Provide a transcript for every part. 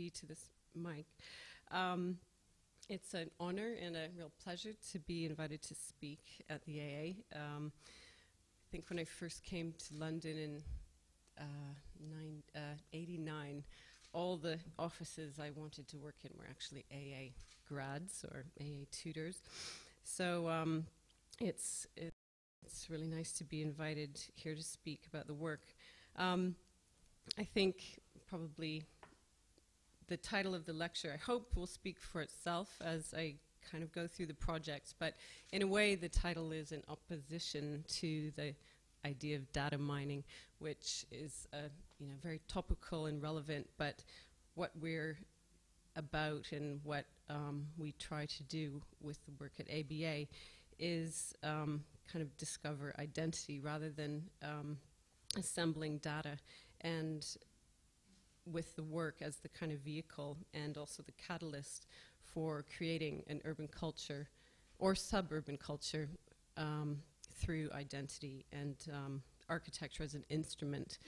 be to this mic. Um, it's an honor and a real pleasure to be invited to speak at the AA. Um, I think when I first came to London in uh, nine, uh, 89, all the offices I wanted to work in were actually AA grads or AA tutors. So um, it's, it's really nice to be invited here to speak about the work. Um, I think probably the title of the lecture, I hope, will speak for itself as I kind of go through the projects. But in a way, the title is in opposition to the idea of data mining, which is you know very topical and relevant. But what we're about and what um, we try to do with the work at ABA is um, kind of discover identity rather than um, assembling data. And with the work as the kind of vehicle and also the catalyst for creating an urban culture or suburban culture um, through identity and um, architecture as an instrument.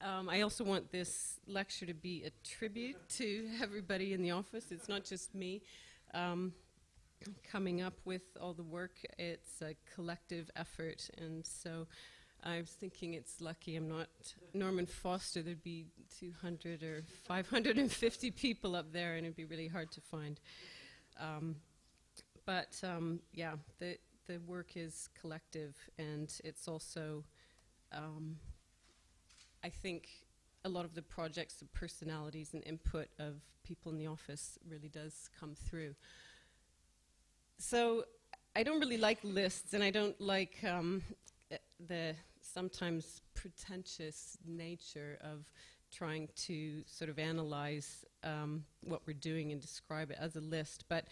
Um, I also want this lecture to be a tribute to everybody in the office. It's not just me um, coming up with all the work, it's a collective effort. And so I was thinking it's lucky I'm not Norman Foster. There'd be 200 or 550 people up there, and it'd be really hard to find. Um, but um, yeah, the the work is collective, and it's also, um, I think, a lot of the projects, the personalities and input of people in the office really does come through. So I don't really like lists, and I don't like um, the sometimes pretentious nature of trying to sort of analyze um, what we're doing and describe it as a list. But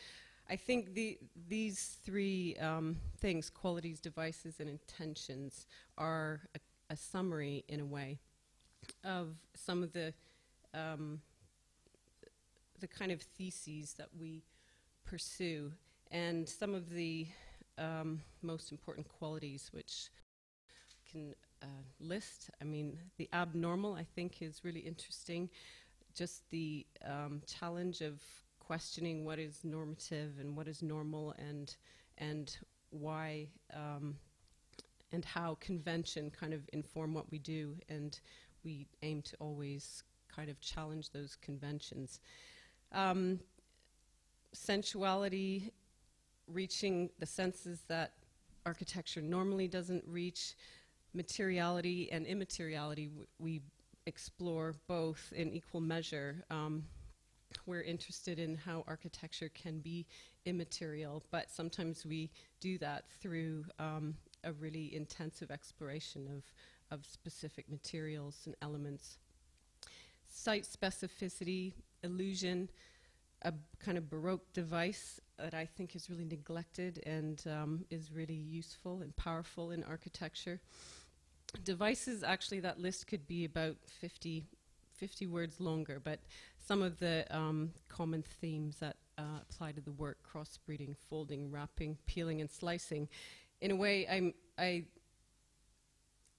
I think the, these three um, things, qualities, devices, and intentions, are a, a, summary, in a way, of some of the um, the kind of theses that we pursue, and some of the um, most important qualities which can uh, list. I mean, the abnormal, I think, is really interesting. Just the um, challenge of questioning what is normative and what is normal and and why um, and how convention kind of inform what we do and we aim to always kind of challenge those conventions. Um, sensuality, reaching the senses that architecture normally doesn't reach, materiality and immateriality, we explore both in equal measure. Um, we're interested in how architecture can be immaterial, but sometimes we do that through um, a really intensive exploration of, of specific materials and elements. Site specificity, illusion, a kind of Baroque device that I think is really neglected and um, is really useful and powerful in architecture devices, actually, that list could be about 50, 50 words longer, but some of the um, common themes that uh, apply to the work crossbreeding, folding, wrapping, peeling, and slicing. In a way, I'm, I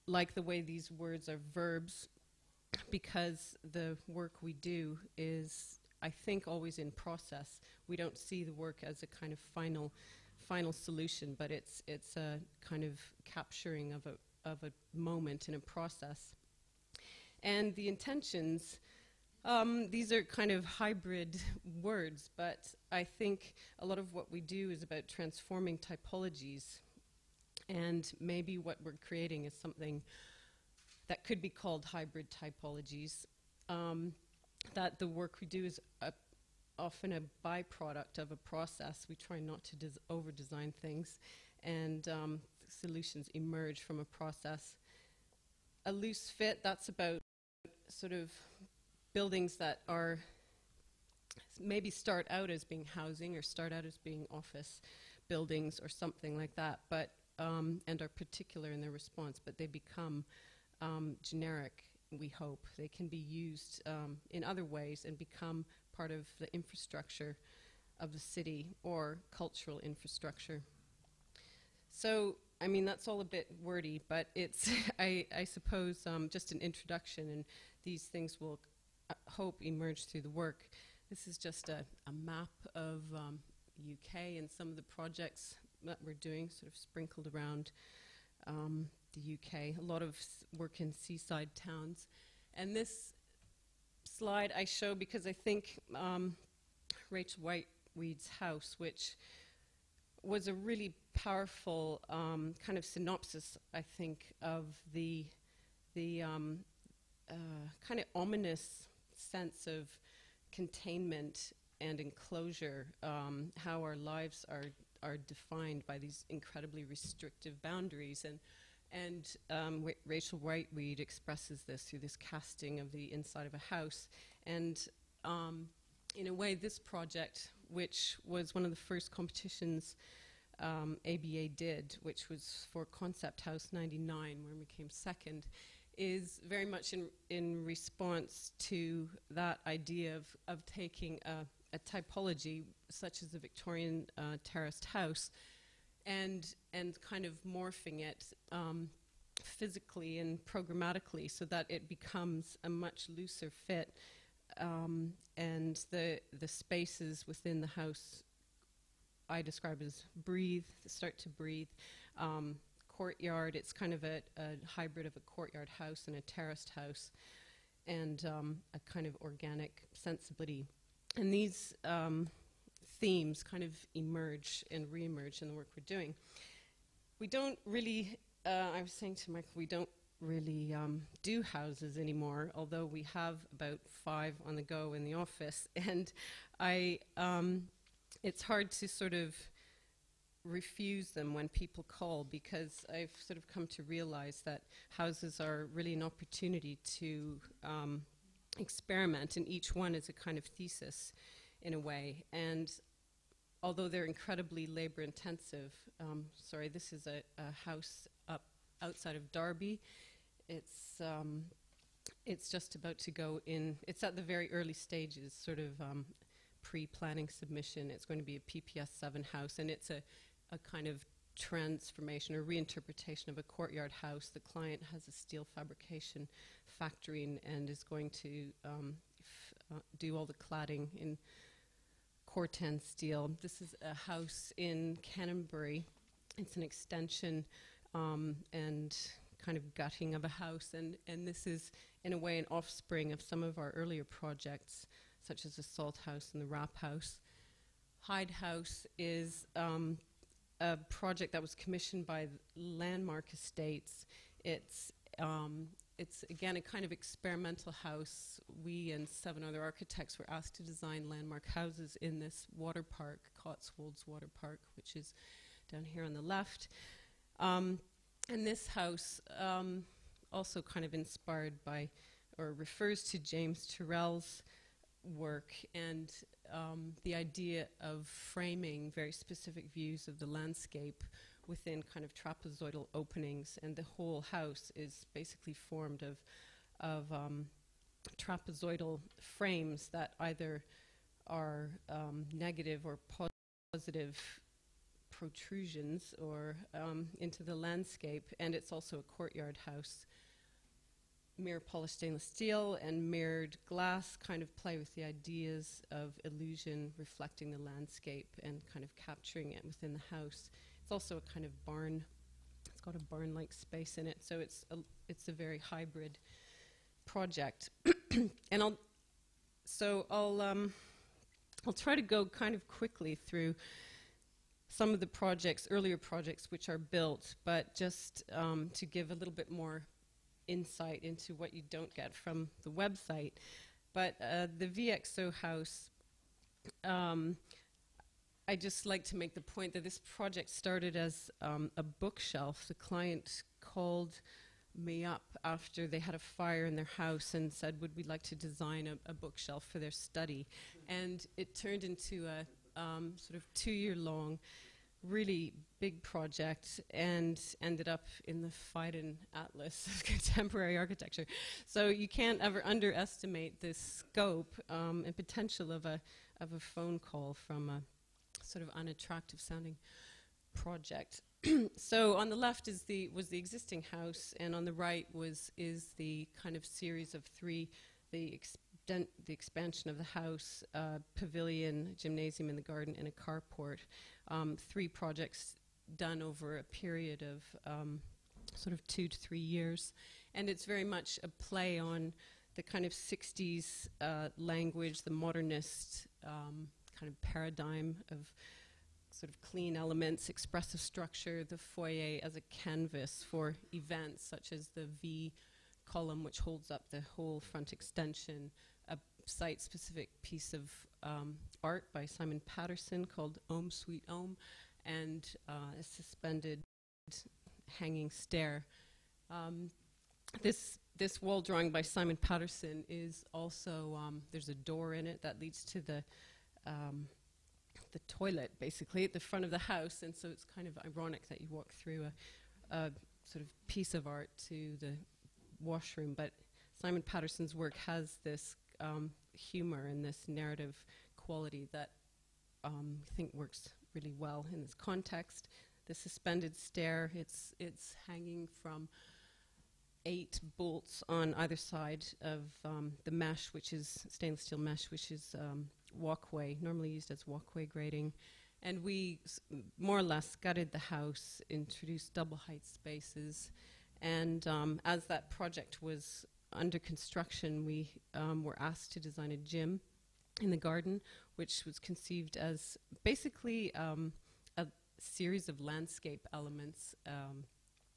like the way these words are verbs because the work we do is, I think, always in process. We don't see the work as a kind of final, final solution, but it's, it's a kind of capturing of a, of a moment in a process. And the intentions, um, these are kind of hybrid words, but I think a lot of what we do is about transforming typologies. And maybe what we're creating is something that could be called hybrid typologies. Um, that the work we do is a, often a byproduct of a process. We try not to over design things. And um, solutions emerge from a process. A loose fit, that's about sort of buildings that are maybe start out as being housing or start out as being office buildings or something like that, but um, and are particular in their response, but they become um, generic. We hope they can be used um, in other ways and become part of the infrastructure of the city or cultural infrastructure. So I mean, that's all a bit wordy, but it's, I, I suppose, um, just an introduction, and these things will, I hope, emerge through the work. This is just a, a map of um, UK and some of the projects that we're doing, sort of sprinkled around um, the UK. A lot of work in seaside towns. And this slide I show because I think um, Rachel Whiteread's house, which was a really powerful um, kind of synopsis, I think, of the the um, uh, kind of ominous sense of containment and enclosure, um, how our lives are are defined by these incredibly restrictive boundaries, and and um, Rachel Whiteread expresses this through this casting of the inside of a house, and um, in a way, this project, which was one of the first competitions um, ABA did, which was for Concept House 99, where we came second, is very much in, in response to that idea of, of taking a, a typology such as a Victorian uh, terraced house and, and kind of morphing it um, physically and programmatically so that it becomes a much looser fit um, and the, the spaces within the house I describe as breathe, start to breathe. Um, courtyard, it's kind of a, a hybrid of a courtyard house and a terraced house, and um, a kind of organic sensibility. And these um, themes kind of emerge and reemerge in the work we're doing. We don't really, uh, I was saying to Michael, we don't really um, do houses anymore, although we have about five on the go in the office. And I, um, it's hard to sort of refuse them when people call because I've sort of come to realize that houses are really an opportunity to um, experiment, and each one is a kind of thesis in a way. And although they're incredibly labor intensive, um, sorry, this is a, a house up outside of Derby. It's um, it's just about to go in. It's at the very early stages, sort of um, pre-planning submission. It's going to be a PPS 7 house, and it's a, a kind of transformation or reinterpretation of a courtyard house. The client has a steel fabrication factory and, and is going to um, uh, do all the cladding in Corten steel. This is a house in Canterbury. It's an extension um, and kind of gutting of a house, and, and this is, in a way, an offspring of some of our earlier projects such as the Salt House and the Wrap House. Hyde House is um, a project that was commissioned by Landmark Estates. It's um, it's again a kind of experimental house. We and seven other architects were asked to design landmark houses in this water park, Cotswolds Water Park, which is down here on the left. Um, and this house, um, also kind of inspired by or refers to James Turrell's work and um, the idea of framing very specific views of the landscape within kind of trapezoidal openings, and the whole house is basically formed of of um, trapezoidal frames that either are um, negative or positive protrusions or um, into the landscape, and it's also a courtyard house mirror polished stainless steel and mirrored glass kind of play with the ideas of illusion reflecting the landscape and kind of capturing it within the house. It's also a kind of barn. It's got a barn-like space in it, so it's a, it's a very hybrid project. and I'll so I'll um, I'll try to go kind of quickly through some of the projects, earlier projects, which are built, but just um, to give a little bit more insight into what you don't get from the website. But uh, the VXO house, um, I just like to make the point that this project started as um, a bookshelf. The client called me up after they had a fire in their house and said, Would we like to design a, a bookshelf for their study? And it turned into a um, sort of two year long really big project and ended up in the Phaidon Atlas of Contemporary Architecture. So you can't ever underestimate the scope um, and potential of a, of a phone call from a sort of unattractive sounding project. so on the left is the was the existing house, and on the right was is the kind of series of three, the the expansion of the house, uh, pavilion, gymnasium in the garden, and a carport. Um, three projects done over a period of um, sort of two to three years, and it's very much a play on the kind of 60s uh, language, the modernist um, kind of paradigm of sort of clean elements, expressive structure, the foyer as a canvas for events such as the V column, which holds up the whole front extension, a site-specific piece of um, art by Simon Patterson called Om Sweet Om, and uh, a suspended hanging stair. Um, this this wall drawing by Simon Patterson is also um, there's a door in it that leads to the um, the toilet basically at the front of the house, and so it's kind of ironic that you walk through a, a sort of piece of art to the washroom. But Simon Patterson's work has this um, humor and this narrative quality that um, I think works really well in this context. The suspended stair, it's it's hanging from eight bolts on either side of um, the mesh, which is stainless steel mesh, which is um, walkway, normally used as walkway grading. And we more or less gutted the house, introduced double height spaces. And um, as that project was under construction, we um, were asked to design a gym in the garden, which was conceived as basically um, a series of landscape elements um,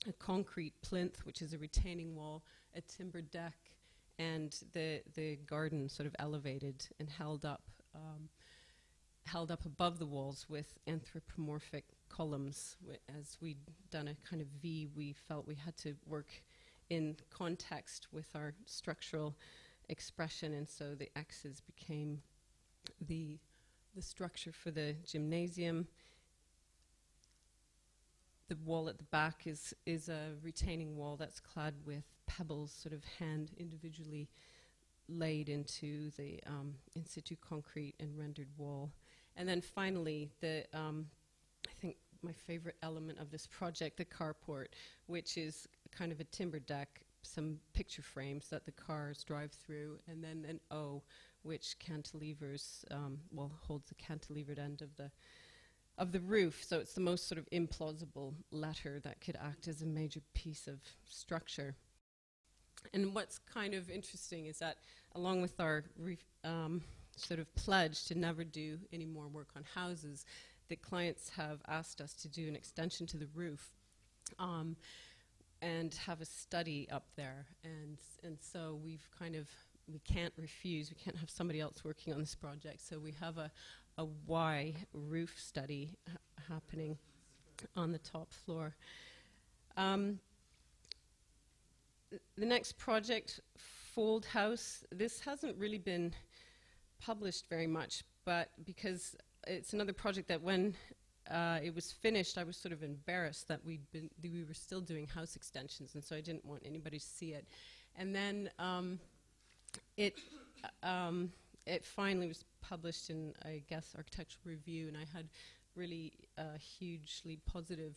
a concrete plinth, which is a retaining wall, a timber deck, and the the garden sort of elevated and held up, um, held up above the walls with anthropomorphic columns. as we'd done a kind of V, we felt we had to work in context with our structural expression, and so the X's became the the structure for the gymnasium the wall at the back is is a retaining wall that's clad with pebbles, sort of hand individually laid into the um, in situ concrete and rendered wall. And then finally, the um, I think my favorite element of this project, the carport, which is kind of a timber deck, some picture frames that the cars drive through, and then an O, which cantilevers, um, well, holds the cantilevered end of the of the roof, so it's the most sort of implausible letter that could act as a major piece of structure. And what's kind of interesting is that, along with our um, sort of pledge to never do any more work on houses, the clients have asked us to do an extension to the roof um, and have a study up there. And, and so we've kind of we can't refuse. We can't have somebody else working on this project. So we have a, a Y roof study happening on the top floor. Um, the next project, Fold House, this hasn't really been published very much, but because it's another project that when uh, it was finished, I was sort of embarrassed that we'd been we were still doing house extensions, and so I didn't want anybody to see it. And then um, it uh, um, it finally was published in, I guess, Architectural Review, and I had really uh, hugely positive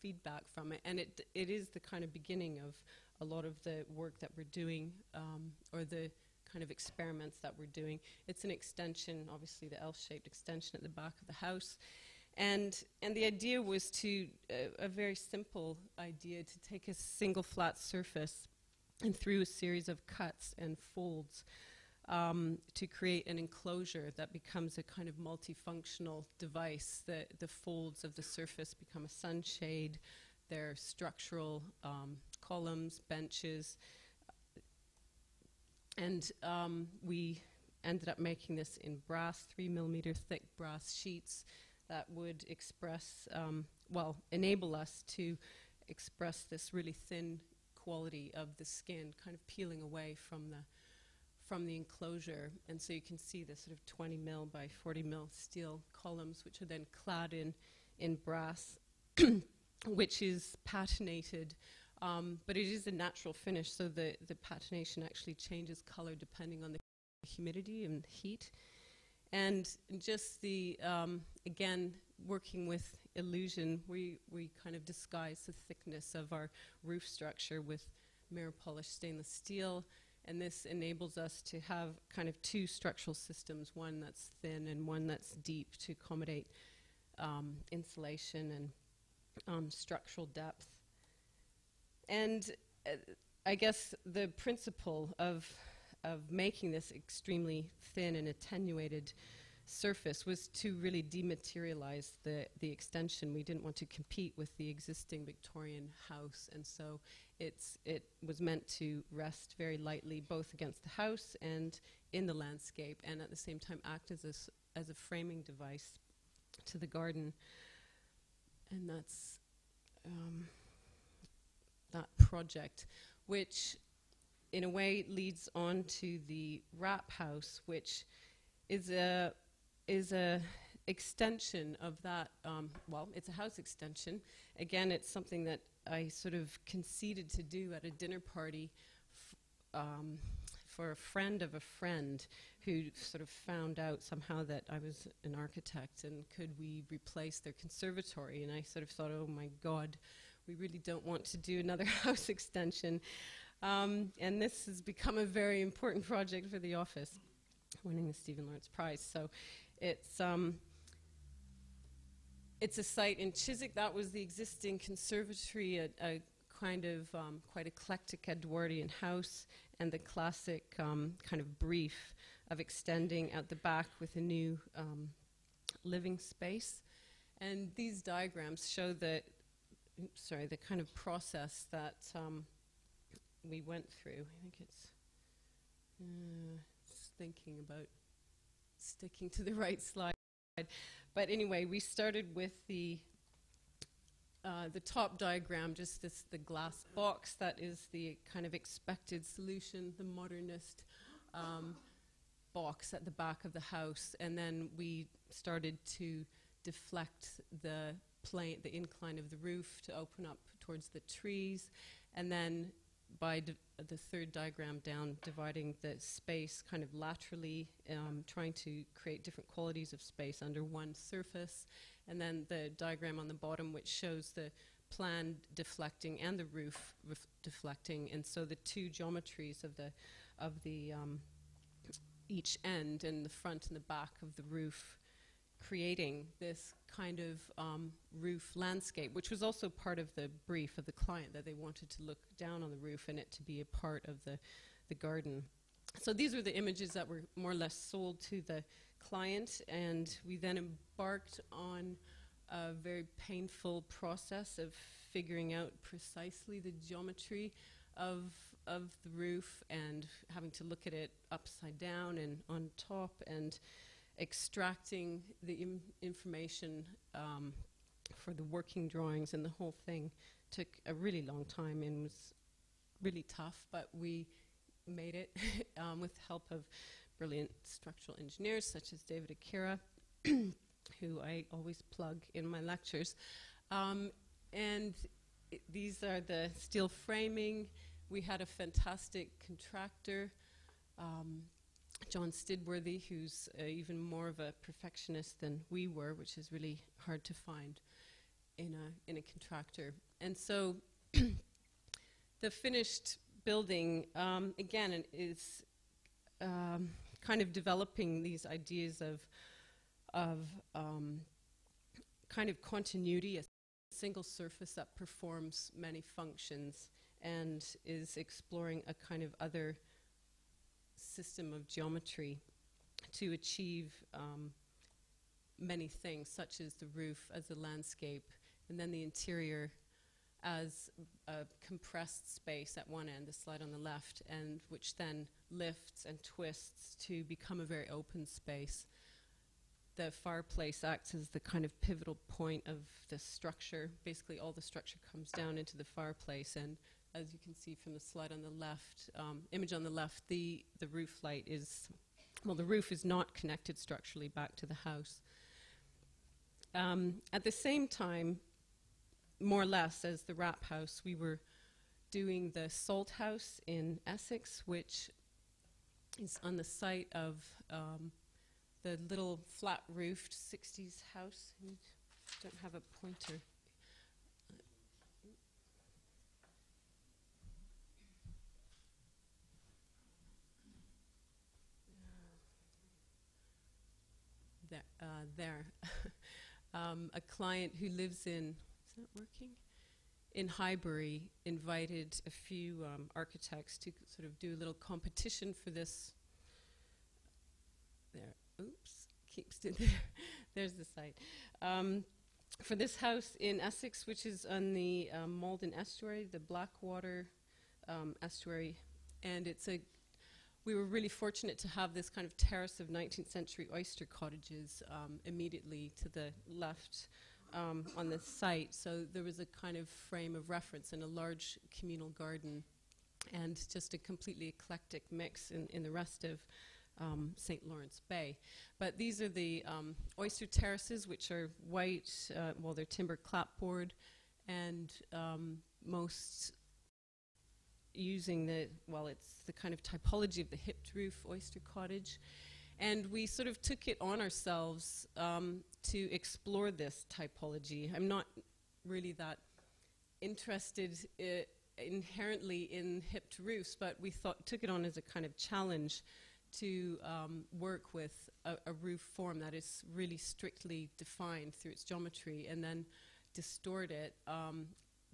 feedback from it. And it it is the kind of beginning of a lot of the work that we're doing, um, or the kind of experiments that we're doing. It's an extension, obviously the L-shaped extension at the back of the house. And, and the idea was to, uh, a very simple idea, to take a single flat surface and through a series of cuts and folds, um, to create an enclosure that becomes a kind of multifunctional device. The, the folds of the surface become a sunshade, they're structural um, columns, benches. And um, we ended up making this in brass, three millimeter thick brass sheets that would express, um, well, enable us to express this really thin quality of the skin kind of peeling away from the from the enclosure. And so you can see the sort of 20 mil by 40 mil steel columns, which are then clad in, in brass, which is patinated. Um, but it is a natural finish, so the, the patination actually changes color depending on the humidity and heat. And just the, um, again, working with illusion, we, we kind of disguise the thickness of our roof structure with mirror polished stainless steel. And this enables us to have kind of two structural systems, one that's thin and one that's deep to accommodate um, insulation and um, structural depth. And uh, I guess the principle of, of making this extremely thin and attenuated surface was to really dematerialize the, the extension. We didn't want to compete with the existing Victorian house, and so it's, it was meant to rest very lightly both against the house and in the landscape, and at the same time act as a, as a framing device to the garden. And that's um, that project, which in a way leads on to the wrap house, which is a is a extension of that. Um, well, it's a house extension. Again, it's something that I sort of conceded to do at a dinner party um, for a friend of a friend who sort of found out somehow that I was an architect and could we replace their conservatory? And I sort of thought, oh my God, we really don't want to do another house extension. Um, and this has become a very important project for the office, winning the Stephen Lawrence Prize. So it's um, it's a site in Chiswick. That was the existing conservatory, a, a kind of um, quite eclectic Edwardian house, and the classic um, kind of brief of extending out the back with a new um, living space. And these diagrams show the, oops, sorry, the kind of process that um, we went through. I think it's uh, thinking about sticking to the right slide. But anyway, we started with the uh, the top diagram, just this the glass box that is the kind of expected solution, the modernist um, box at the back of the house, and then we started to deflect the plane, the incline of the roof to open up towards the trees, and then by the third diagram down, dividing the space kind of laterally, um, trying to create different qualities of space under one surface, and then the diagram on the bottom, which shows the plan deflecting and the roof deflecting, and so the two geometries of the of the um, each end and the front and the back of the roof creating this kind of um, roof landscape, which was also part of the brief of the client that they wanted to look down on the roof and it to be a part of the, the garden. So these were the images that were more or less sold to the client, and we then embarked on a very painful process of figuring out precisely the geometry of of the roof and having to look at it upside down and on top and extracting the Im- information um, for the working drawings and the whole thing took a really long time and was really tough, but we made it um, with the help of brilliant structural engineers such as David Akira, who I always plug in my lectures. Um, and these are the steel framing. We had a fantastic contractor. Um, John Stidworthy, who's uh, even more of a perfectionist than we were, which is really hard to find in a in a contractor. And so, the finished building um, again is um, kind of developing these ideas of of um, kind of continuity, a single surface that performs many functions, and is exploring a kind of other system of geometry to achieve um, many things, such as the roof as a landscape, and then the interior as a compressed space at one end, the slide on the left, and which then lifts and twists to become a very open space. The fireplace acts as the kind of pivotal point of the structure. Basically, all the structure comes down into the fireplace, and as you can see from the slide on the left, um, image on the left, the, the roof light is, well, the roof is not connected structurally back to the house. Um, at the same time, more or less, as the Wrap House, we were doing the Salt House in Essex, which is on the site of um, the little flat roofed 60s house. I don't have a pointer. There, uh, there. um, a client who lives in, is that working? In Highbury invited a few um, architects to sort of do a little competition for this. There, oops, keeps there. There's the site. Um, for this house in Essex, which is on the um, Maldon Estuary, the Blackwater um, estuary, and it's a. We were really fortunate to have this kind of terrace of 19th century oyster cottages um, immediately to the left um, on the site. So there was a kind of frame of reference and a large communal garden, and just a completely eclectic mix in, in the rest of um, St. Lawrence Bay. But these are the um, oyster terraces, which are white, uh, well, they're timber clapboard, and um, most using the, well, it's the kind of typology of the hipped roof oyster cottage. And we sort of took it on ourselves um, to explore this typology. I'm not really that interested I- inherently in hipped roofs, but we thought took it on as a kind of challenge to um, work with a, a roof form that is really strictly defined through its geometry and then distort it um,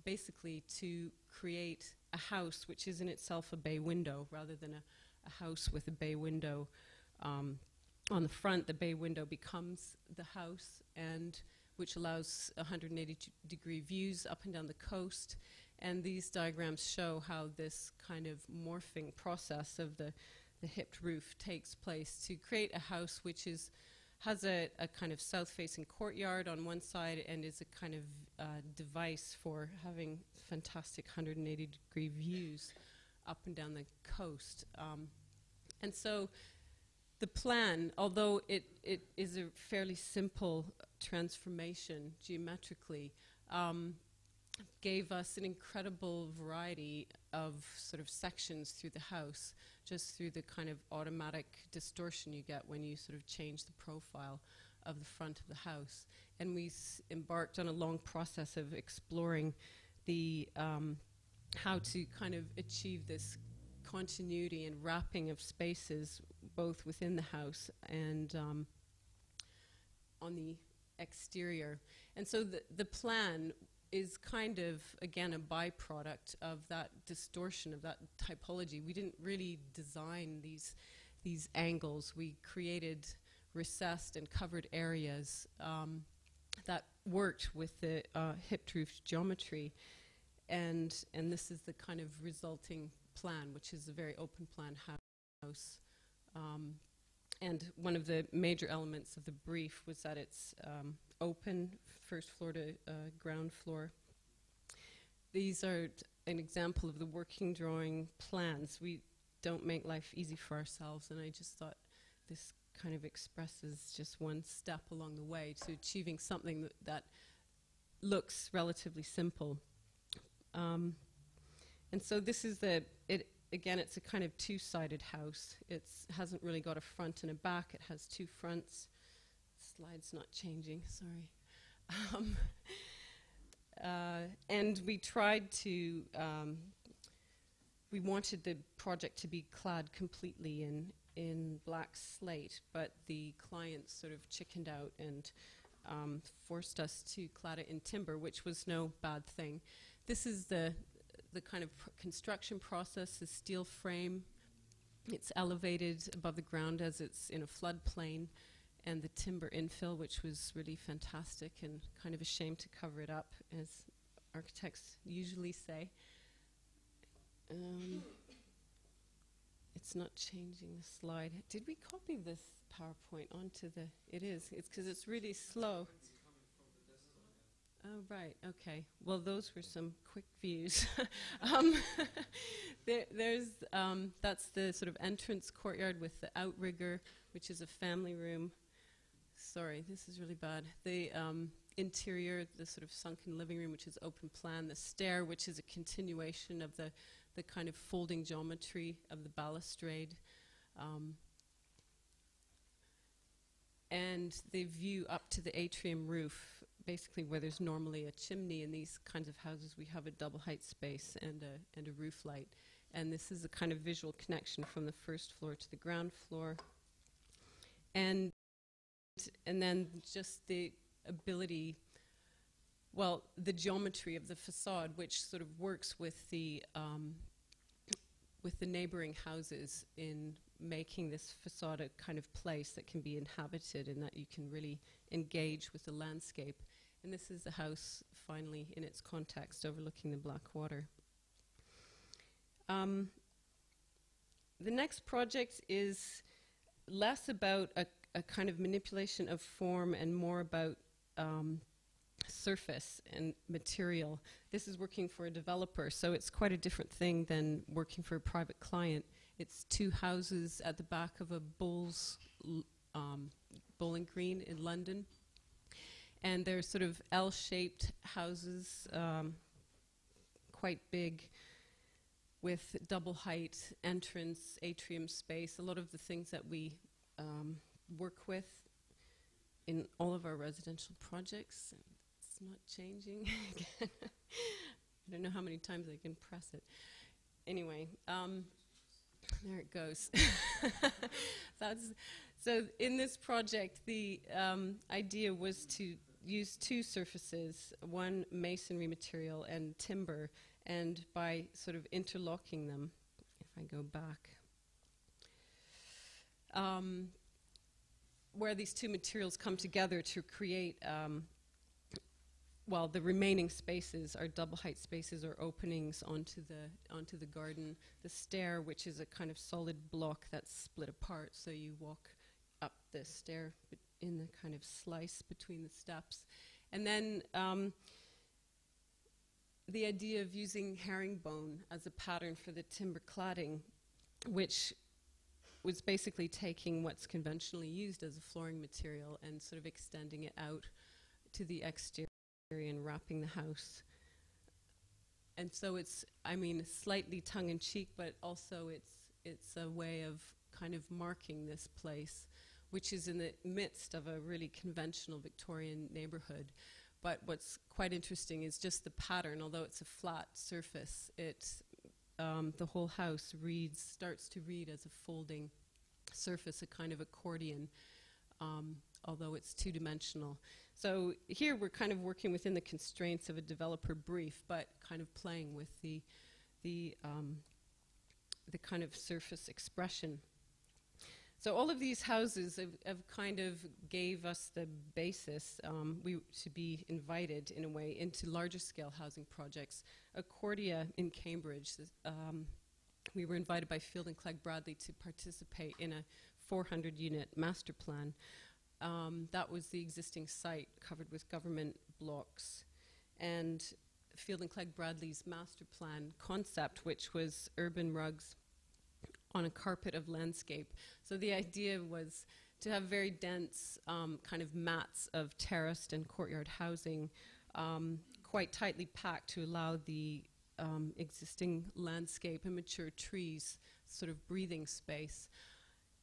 basically to create a house which is in itself a bay window rather than a, a house with a bay window. Um, on the front the bay window becomes the house and which allows 180 degree views up and down the coast. And these diagrams show how this kind of morphing process of the the hipped roof takes place to create a house which is has a, a kind of south-facing courtyard on one side and is a kind of uh, device for having fantastic 180 degree views up and down the coast. Um, and so the plan, although it, it is a fairly simple transformation geometrically, um, gave us an incredible variety of sort of sections through the house just through the kind of automatic distortion you get when you sort of change the profile of the front of the house. And we embarked on a long process of exploring the um, how to kind of achieve this continuity and wrapping of spaces both within the house and um, on the exterior. And so the, the plan is kind of again a byproduct of that distortion of that typology. We didn't really design these these angles. We created recessed and covered areas um, worked with the uh, hipped roof geometry, and and this is the kind of resulting plan, which is a very open plan house. Um, and one of the major elements of the brief was that it's um, open, first floor to uh, ground floor. These are an example of the working drawing plans. We don't make life easy for ourselves, and I just thought this kind of expresses just one step along the way to achieving something that, that looks relatively simple. Um, and so this is the it again. It's a kind of two-sided house. It hasn't really got a front and a back. It has two fronts. Slide's not changing. Sorry. Um, uh, and we tried to. Um, we wanted the project to be clad completely in in black slate, but the clients sort of chickened out and um, forced us to clad it in timber, which was no bad thing. This is the the kind of pr- construction process. The steel frame, it's elevated above the ground as it's in a floodplain, and the timber infill, which was really fantastic and kind of a shame to cover it up, as architects usually say. Um, it's not changing the slide. Did we copy this PowerPoint onto the? It is. It's because it's really slow. Oh right. Okay. Well, those were some quick views. um, there, there's um, that's the sort of entrance courtyard with the outrigger, which is a family room. Sorry, this is really bad. The um, interior, the sort of sunken living room, which is open plan. The stair, which is a continuation of the the kind of folding geometry of the balustrade. Um, and the view up to the atrium roof basically where there's normally a chimney in these kinds of houses, we have a double height space and a, and a roof light. And this is a kind of visual connection from the first floor to the ground floor. And, and then just the ability, well, the geometry of the facade, which sort of works with the, um, with the neighboring houses in making this facade a kind of place that can be inhabited and that you can really engage with the landscape. And this is the house finally in its context overlooking the Black Water. Um, the next project is less about a, a, kind of manipulation of form and more about um, surface and material. This is working for a developer, so it's quite a different thing than working for a private client. It's two houses at the back of a Bulls um, bowling green in London. And they're sort of L shaped houses, um, quite big, with double height, entrance, atrium space, a lot of the things that we um, work with in all of our residential projects. It's not changing. Again. I don't know how many times I can press it. Anyway, um, there it goes. That's so. In this project, the um, idea was to use two surfaces: one masonry material and timber, and by sort of interlocking them. If I go back, um, where these two materials come together to create um, well, the remaining spaces are double height spaces or openings onto the onto the garden. The stair, which is a kind of solid block that's split apart, so you walk up the stair in the kind of slice between the steps, and then um, the idea of using herringbone as a pattern for the timber cladding, which was basically taking what's conventionally used as a flooring material and sort of extending it out to the exterior and wrapping the house. And so it's, I mean, slightly tongue in cheek, but also it's, it's a way of kind of marking this place, which is in the midst of a really conventional Victorian neighborhood. But what's quite interesting is just the pattern, although it's a flat surface, it's, um, the whole house reads, starts to read as a folding surface, a kind of accordion, um, although it's two dimensional. So here we're kind of working within the constraints of a developer brief, but kind of playing with the, the, um, the kind of surface expression. So all of these houses have, have kind of gave us the basis um, we to be invited in a way into larger scale housing projects. Accordia in Cambridge, um, we were invited by Feilden Clegg Bradley to participate in a 400 unit master plan um, that was the existing site covered with government blocks. And Feilden Clegg Bradley's master plan concept, which was urban rugs on a carpet of landscape. So the idea was to have very dense um, kind of mats of terraced and courtyard housing, um, quite tightly packed to allow the um, existing landscape and mature trees sort of breathing space.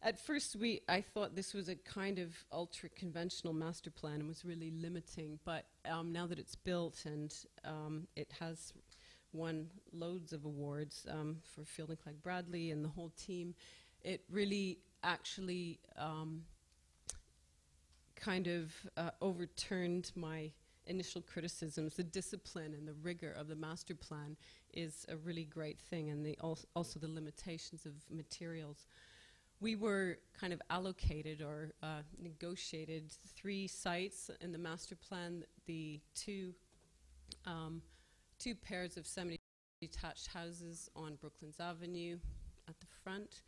At first, we I thought this was a kind of ultra conventional master plan and was really limiting. But um, now that it's built and um, it has won loads of awards um, for Feilden Clegg Bradley and the whole team, it really actually um, kind of uh, overturned my initial criticisms. The discipline and the rigor of the master plan is a really great thing, and the also the limitations of materials we were kind of allocated or uh, negotiated three sites in the master plan, the two, um, two pairs of semi-detached houses on Brooklands Avenue at the front,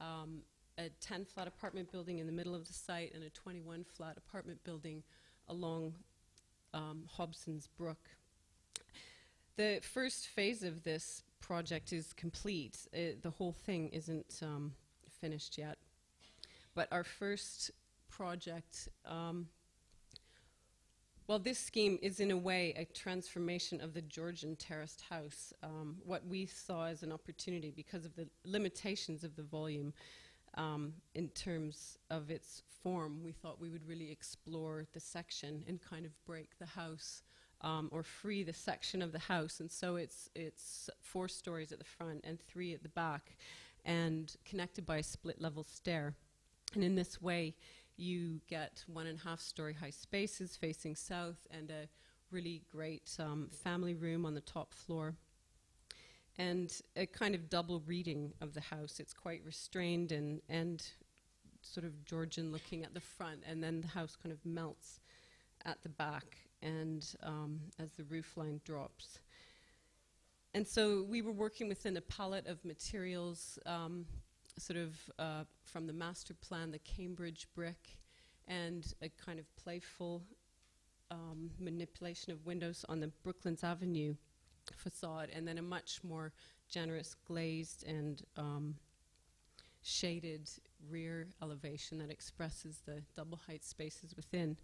um, a 10 flat apartment building in the middle of the site, and a 21 flat apartment building along um, Hobson's Brook. The first phase of this project is complete. Uh, the whole thing isn't um, finished yet. But our first project, um, well, this scheme is in a way a transformation of the Georgian terraced house. Um, what we saw as an opportunity because of the limitations of the volume. um, in terms of its form, we thought we would really explore the section and kind of break the house um, or free the section of the house. And so it's it's four stories at the front and three at the back, and connected by a split level stair. And in this way, you get one and a half story high spaces facing south and a really great um, family room on the top floor. And a kind of double reading of the house. It's quite restrained and, and sort of Georgian looking at the front, and then the house kind of melts at the back and um, as the roof line drops. And so we were working within a palette of materials, um, sort of uh, from the master plan, the Cambridge brick, and a kind of playful um, manipulation of windows on the Brooklands Avenue facade, and then a much more generous glazed and um, shaded rear elevation that expresses the double height spaces within.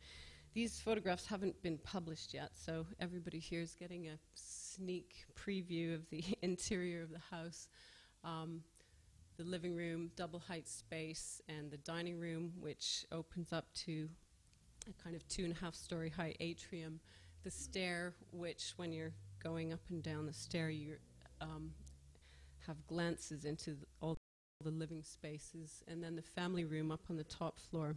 These photographs haven't been published yet, so everybody here is getting a sneak preview of the interior of the house. Um, the living room, double height space, and the dining room, which opens up to a kind of two and a half story high atrium. The stair, which when you're going up and down the stair, you um, have glances into all the living spaces, and then the family room up on the top floor.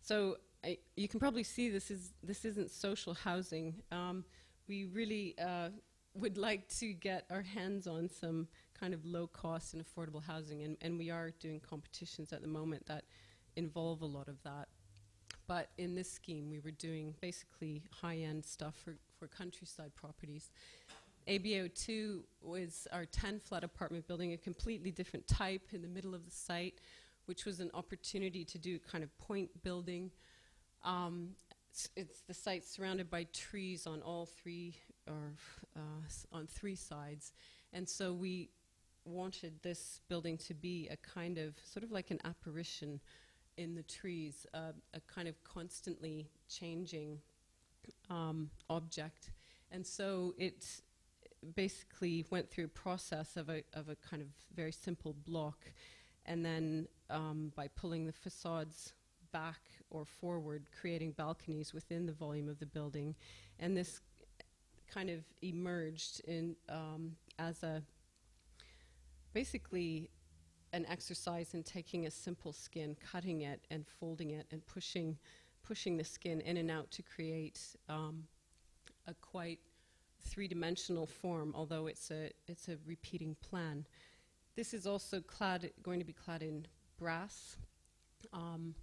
So I, you can probably see this is this isn't social housing. Um, we really uh, would like to get our hands on some kind of low cost and affordable housing, and, and we are doing competitions at the moment that involve a lot of that. But in this scheme, we were doing basically high end stuff for, for countryside properties. ABO2 was our 10 flat apartment building, a completely different type in the middle of the site, which was an opportunity to do kind of point building. Um, it's, it's the site surrounded by trees on all three or uh, on three sides, and so we wanted this building to be a kind of sort of like an apparition in the trees, uh, a kind of constantly changing um, object, and so it basically went through a process of a of a kind of very simple block, and then um, by pulling the facades back or forward, creating balconies within the volume of the building, and this kind of emerged in um, as a basically an exercise in taking a simple skin, cutting it and folding it, and pushing pushing the skin in and out to create um, a quite three-dimensional form. Although it's a it's a repeating plan. This is also clad going to be clad in brass. Um,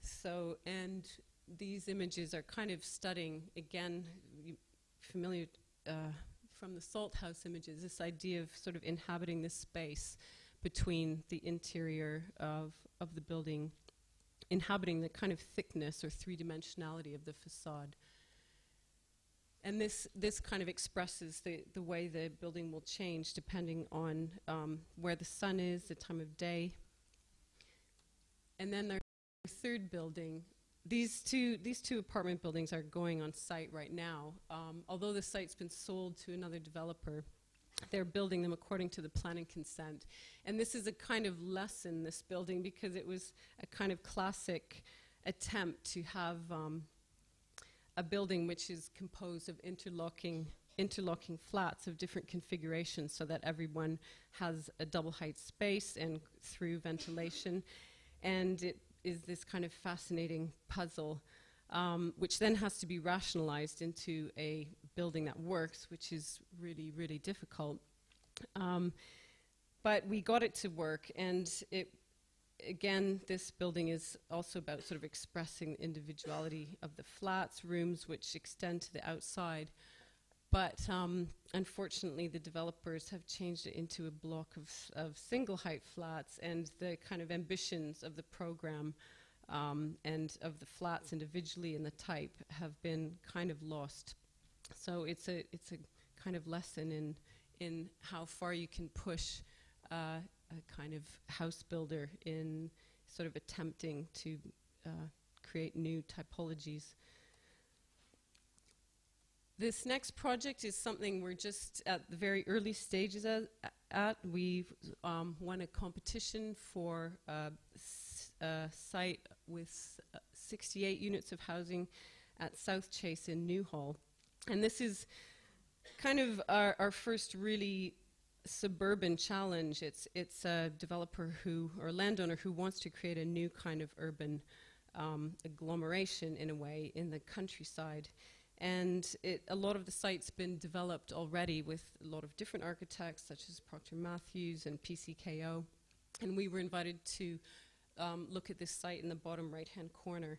so, and these images are kind of studying, again, familiar uh, from the Salt House images, this idea of sort of inhabiting this space between the interior of, of the building, inhabiting the kind of thickness or three dimensionality of the facade. And this, this kind of expresses the, the way the building will change depending on um, where the sun is, the time of day. And then their third building, these two, these two apartment buildings are going on site right now. Um, although the site's been sold to another developer, they're building them according to the planning consent. And this is a kind of lesson, this building, because it was a kind of classic attempt to have um, a building which is composed of interlocking interlocking flats of different configurations so that everyone has a double height space and through ventilation and it is this kind of fascinating puzzle um, which then has to be rationalized into a building that works which is really really difficult um, but we got it to work and it again, this building is also about sort of expressing the individuality of the flats, rooms which extend to the outside. But um, unfortunately, the developers have changed it into a block of, of single height flats, and the kind of ambitions of the program um, and of the flats individually and the type have been kind of lost. So it's a it's a kind of lesson in in how far you can push uh, a kind of house builder in sort of attempting to uh, create new typologies. This next project is something we're just at the very early stages at. We um, won a competition for uh, a site with uh, 68 units of housing at South Chase in Newhall. And this is kind of our, our first really suburban challenge. It's, it's a developer who, or landowner who wants to create a new kind of urban um, agglomeration in a way in the countryside. And it, a lot of the site's been developed already with a lot of different architects, such as Proctor Matthews and PCKO. And we were invited to um, look at this site in the bottom right hand corner.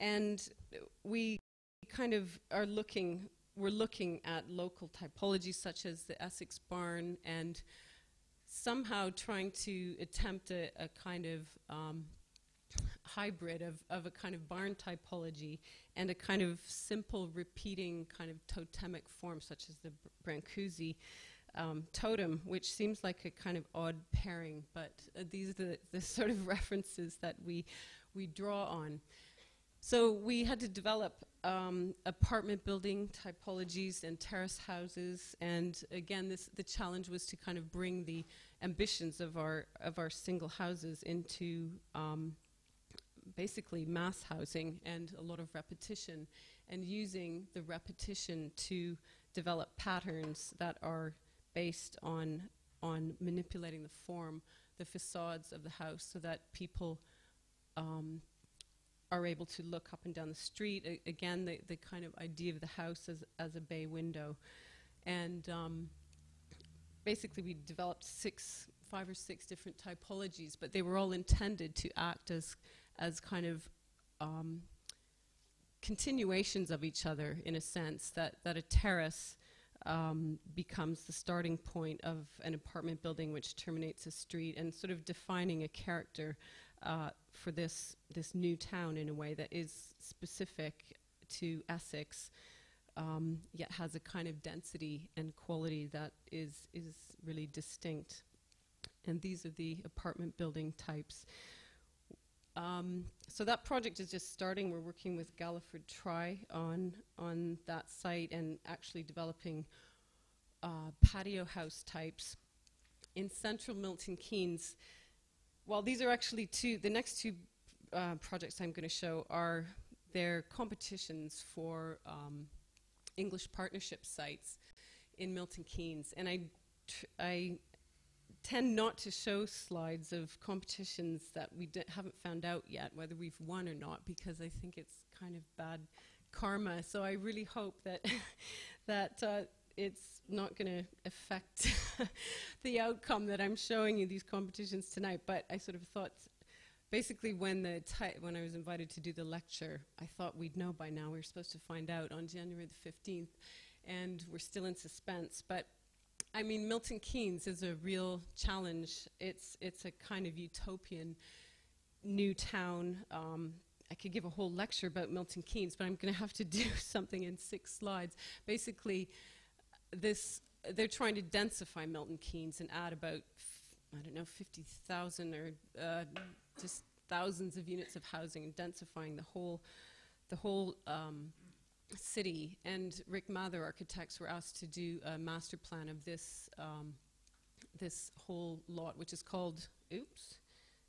And we kind of are looking, we're looking at local typologies such as the Essex barn and somehow trying to attempt a, a kind of um, hybrid of, of a kind of barn typology and a kind of simple repeating kind of totemic form such as the Brancusi um, totem, which seems like a kind of odd pairing, but uh, these are the, the sort of references that we, we draw on. So we had to develop um, apartment building typologies and terrace houses, and again, this the challenge was to kind of bring the ambitions of our of our single houses into um, basically mass housing and a lot of repetition, and using the repetition to develop patterns that are based on on manipulating the form, the facades of the house, so that people um, are able to look up and down the street. Again, the, the kind of idea of the house as, as a bay window. And um, basically, we developed six, five or six different typologies, but they were all intended to act as, as kind of um, continuations of each other in a sense, that, that a terrace um, becomes the starting point of an apartment building which terminates a street and sort of defining a character uh, for this this new town in a way that is specific to Essex, um, yet has a kind of density and quality that is is really distinct. And these are the apartment building types. Um, so that project is just starting. We're working with Galliford Try on on that site and actually developing uh, patio house types in central Milton Keynes. Well, these are actually two. The next two uh, projects I'm going to show are their competitions for um, English partnership sites in Milton Keynes, and I I tend not to show slides of competitions that we haven't found out yet whether we've won or not because I think it's kind of bad karma. So I really hope that that uh, it's not going to affect the outcome that I'm showing you these competitions tonight. But I sort of thought, basically, when the when I was invited to do the lecture, I thought we'd know by now. We were supposed to find out on January the 15th, and we're still in suspense. But I mean, Milton Keynes is a real challenge. It's it's a kind of utopian new town. Um, I could give a whole lecture about Milton Keynes, but I'm going to have to do something in six slides. Basically, this they're trying to densify Milton Keynes and add about I don't know 50,000 or uh, just thousands of units of housing and densifying the whole the whole um, city. And Rick Mather Architects were asked to do a master plan of this um, this whole lot, which is called oops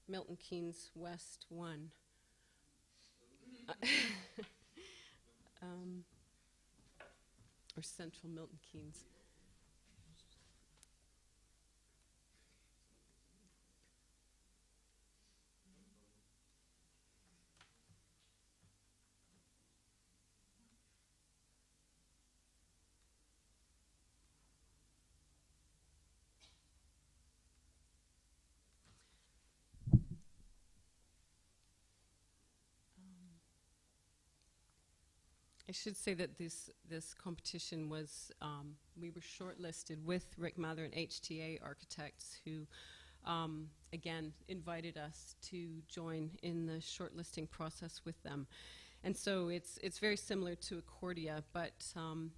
Milton Keynes West One. um, or Central Milton Keynes. Should say that this this competition was um, we were shortlisted with Rick Mather and HTA Architects, who um, again invited us to join in the shortlisting process with them, and so it's it's very similar to Accordia, but um,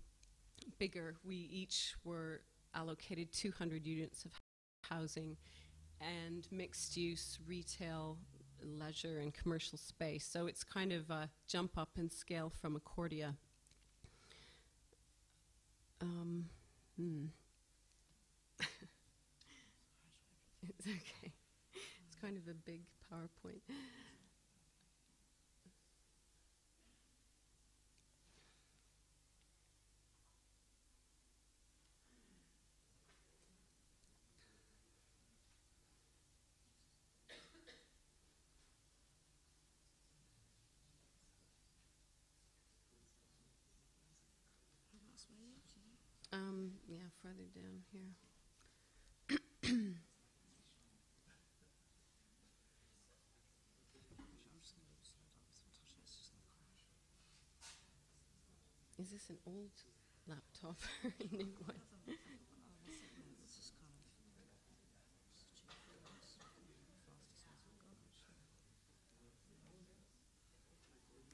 bigger. We each were allocated 200 units of housing and mixed use retail leisure and commercial space. So it's kind of a jump up in scale from Accordia. Um, hmm. It's okay. It's kind of a big PowerPoint. Um, yeah, further down here. Is this an old laptop or a new one?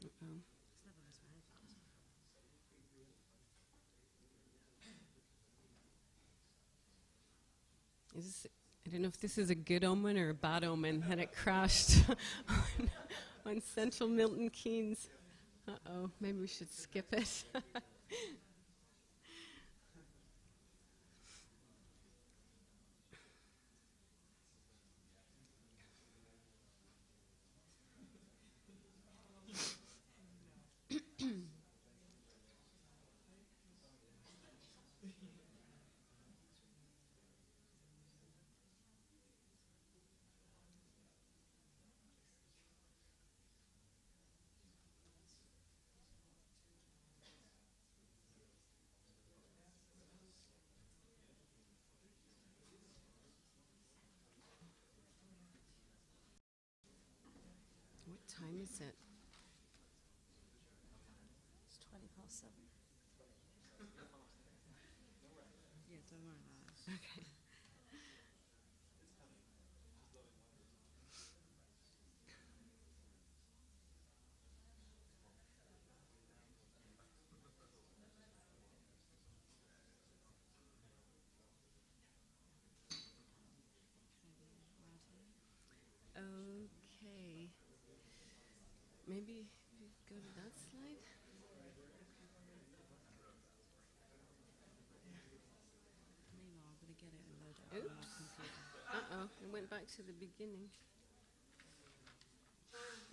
Uh-oh. Is this, I don't know if this is a good omen or a bad omen that it crashed on, on Central Milton Keynes. Uh oh, maybe we should skip it. is it? It's twenty past seven. Yeah, don't worry about it. Okay. Maybe we go to that slide. Meanwhile, I'm going to get it and load it up on my Oops. computer. Uh oh, it went back to the beginning.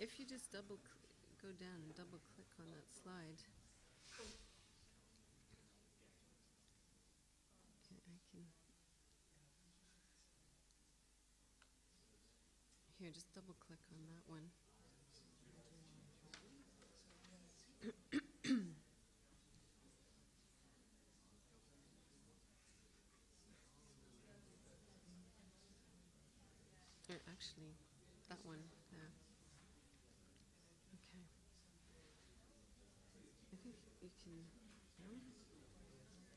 If you just double go down and double click on that slide. Okay, I can. Here, just double click on that one. Or actually, that one there. Okay. I think you can.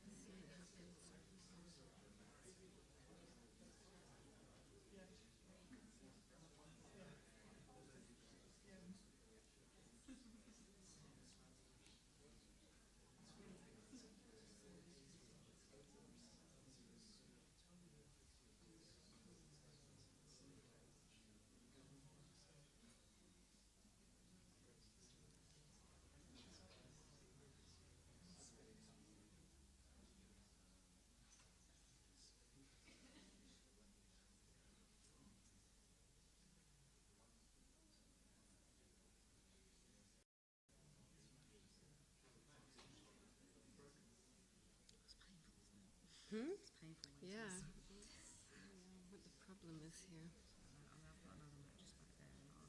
Let's see what happens. Hmm? It's painful. when Yeah. it's- I don't know is here. I mean, I've got another mattress back there and I'll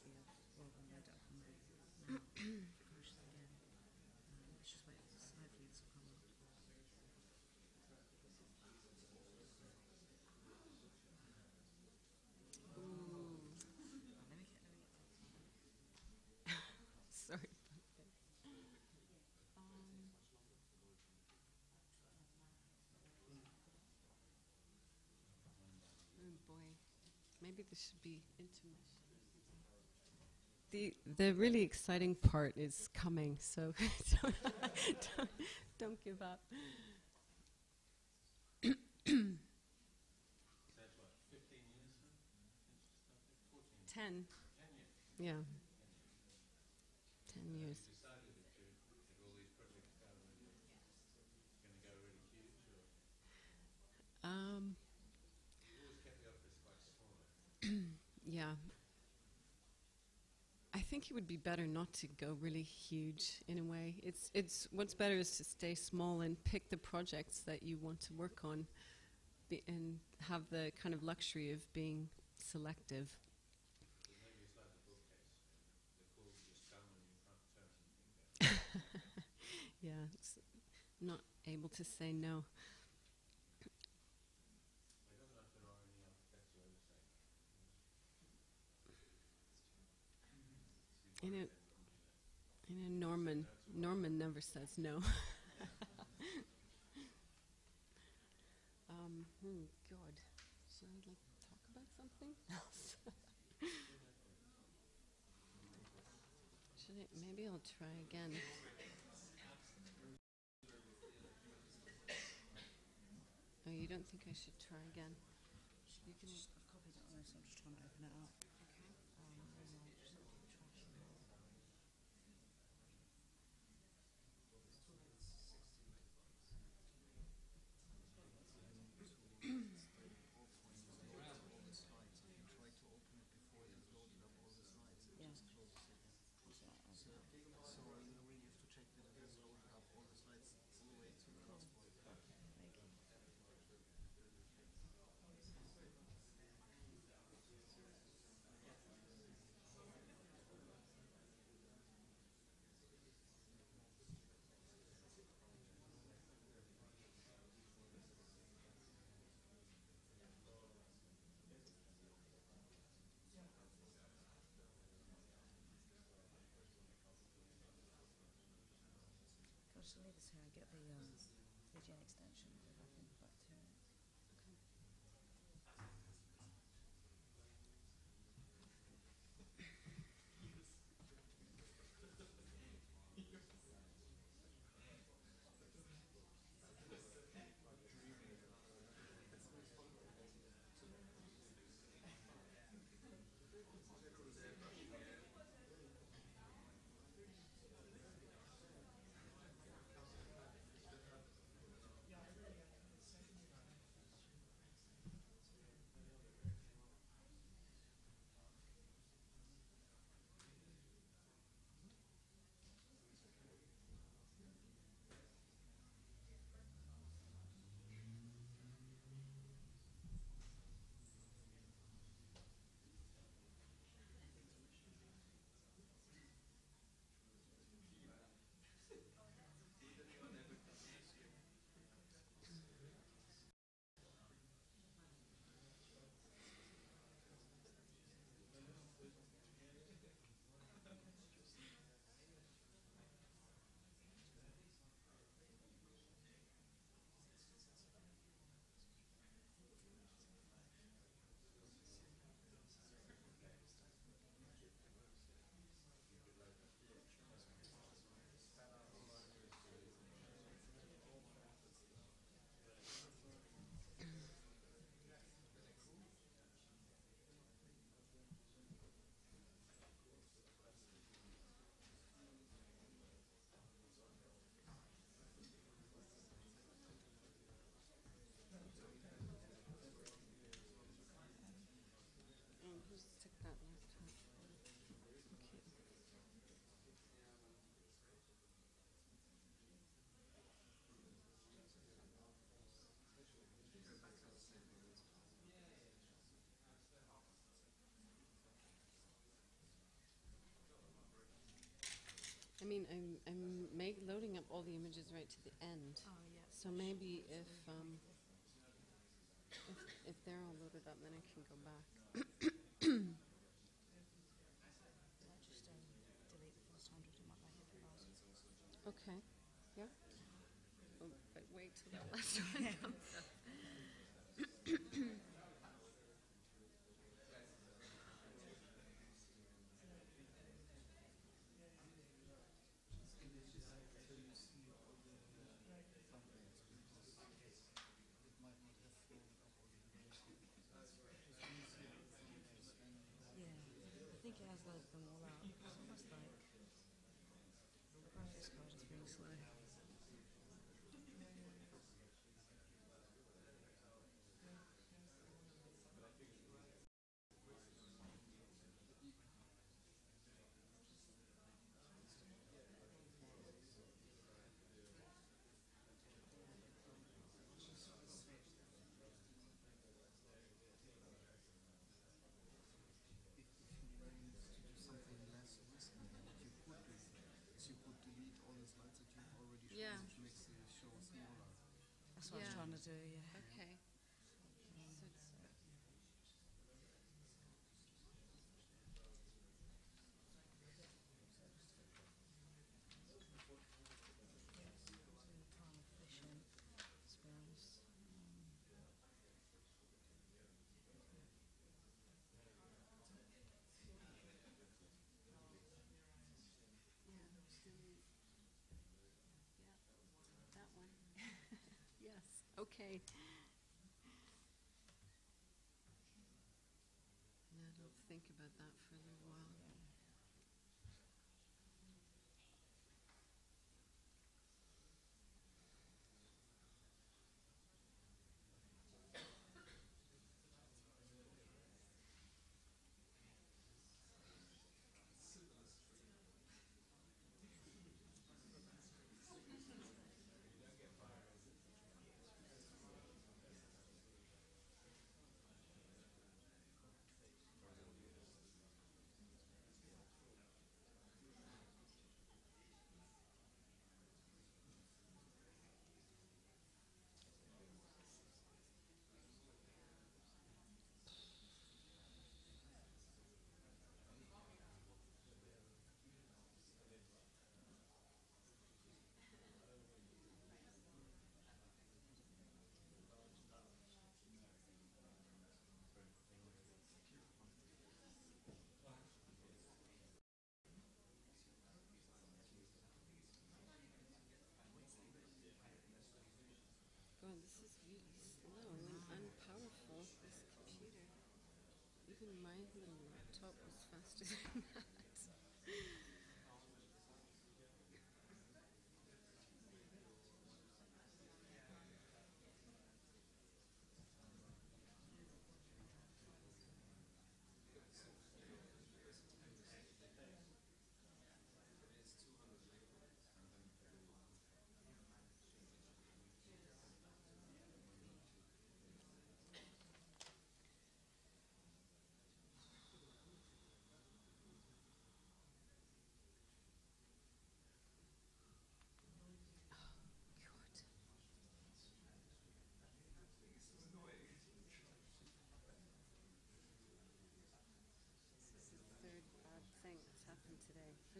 key off rather than load it up on there. Now, if it crashes again. Um, let's just wait. Hopefully this will come up. Ooh. Let me get, let me get Sorry about that. Um, oh boy, maybe this should be intermission. The the really exciting part is coming, so don't, don't, don't give up. Ten. Yeah. Ten years. Yeah. I think it would be better not to go really huge in a way. It's it's what's better is to stay small and pick the projects that you want to work on and have the kind of luxury of being selective. yeah, not able to say no. You know, you know, Norman. Norman never says no. um, hmm, God, should I like talk about something else? should I? Maybe I'll try again. Oh, you don't think I should try again? You can. I've copied on this, I'm just trying to open it up. Okay. Um, and I'll just have to trash it out. Yeah. That's right, okay. Thank you. I leave this here and get the um, VGA extension I mean, I'm I'm make, loading up all the images right to the end. Oh, yeah. So maybe if um, if if they're all loaded up, then I can go back. I'll just um, delete the first hundred and mark my hidden files. Okay. Yeah. Oh, but wait till that last one comes Yeah. Okay. Even my little laptop was faster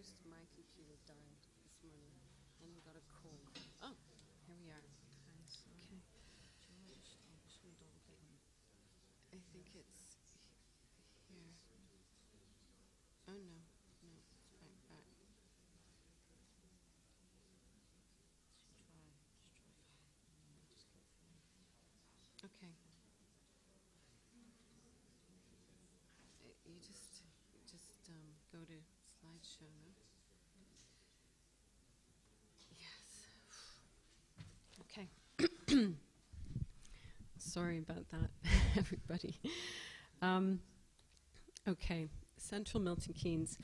First, my computer died this morning, and we got a cold. Oh, here we are. Okay, so Okay. do you want to just, I'll just read all the big one. I think it's he- here. Oh no, no, it's back back. Just try, just try. Mm, just go for it. Okay. Uh, You just just um, go to slideshow. Yes. Okay. Sorry about that, everybody. Um, okay, Central Milton Keynes.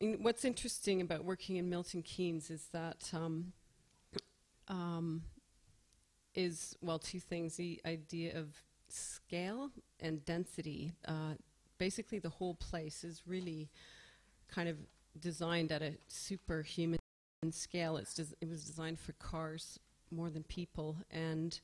In, what's interesting about working in Milton Keynes is that um, um, is well two things: the idea of scale and density. Uh, basically, the whole place is really kind of designed at a superhuman scale. It's it was designed for cars more than people, and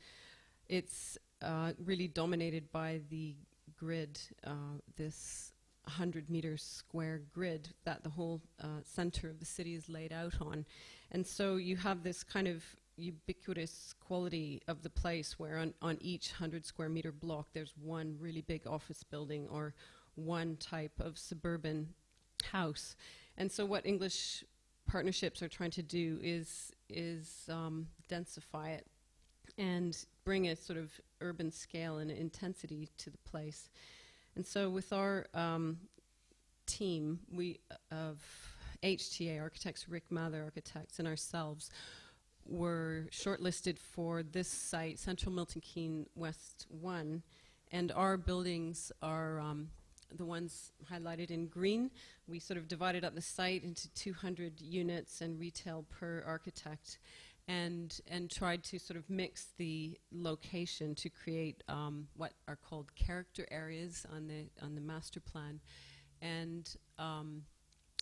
it's uh, really dominated by the grid, uh, this 100 meter square grid that the whole uh, center of the city is laid out on. And so you have this kind of ubiquitous quality of the place where on, on each 100 square meter block there's one really big office building or one type of suburban house. And so what English partnerships are trying to do is is um, densify it and bring a sort of urban scale and intensity to the place. And so with our um, team, we of HTA architects, Rick Mather architects, and ourselves were shortlisted for this site, Central Milton Keynes West 1, and our buildings are um, the ones highlighted in green. We sort of divided up the site into 200 units and retail per architect, and and tried to sort of mix the location to create um, what are called character areas on the on the master plan, and um,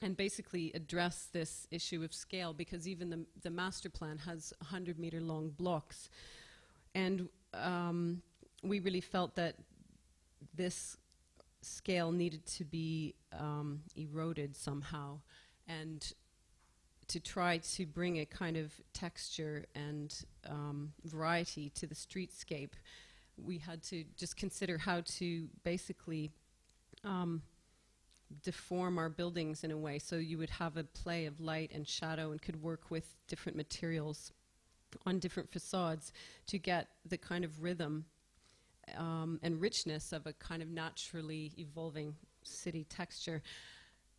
and basically address this issue of scale because even the the master plan has 100 meter long blocks, and um, we really felt that this scale needed to be um, eroded somehow, and to try to bring a kind of texture and um, variety to the streetscape, we had to just consider how to basically um, deform our buildings in a way so you would have a play of light and shadow and could work with different materials. on different facades to get the kind of rhythm um, and richness of a kind of naturally evolving city texture.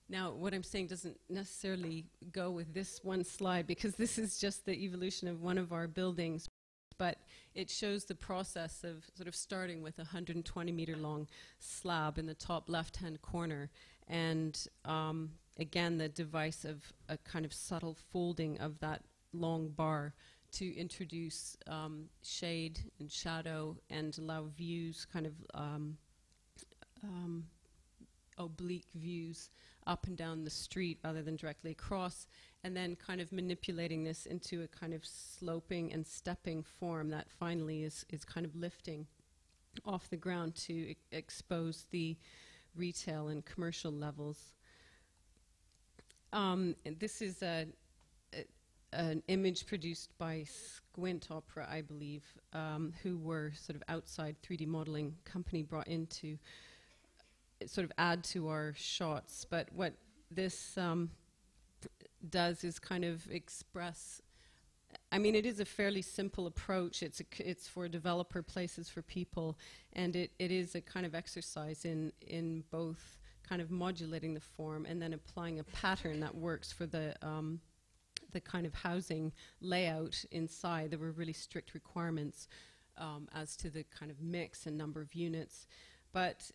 Now, what I'm saying doesn't necessarily go with this one slide because this is just the evolution of one of our buildings, but it shows the process of sort of starting with a 120 meter long slab in the top left hand corner, and um, again, the device of a kind of subtle folding of that long bar to introduce um, shade and shadow and allow views, kind of um, um, oblique views up and down the street rather than directly across, and then kind of manipulating this into a kind of sloping and stepping form that finally is, is kind of lifting off the ground to expose the retail and commercial levels. Um, and this is a, an image produced by Squint Opera, I believe, um, who were sort of outside 3D modeling company brought in to uh, sort of add to our shots. But what this um, does is kind of express. I mean, it is a fairly simple approach. It's it's for developer places for people, and it, it is a kind of exercise in in both kind of modulating the form and then applying a pattern that works for the um, the kind of housing layout inside. There were really strict requirements um, as to the kind of mix and number of units, but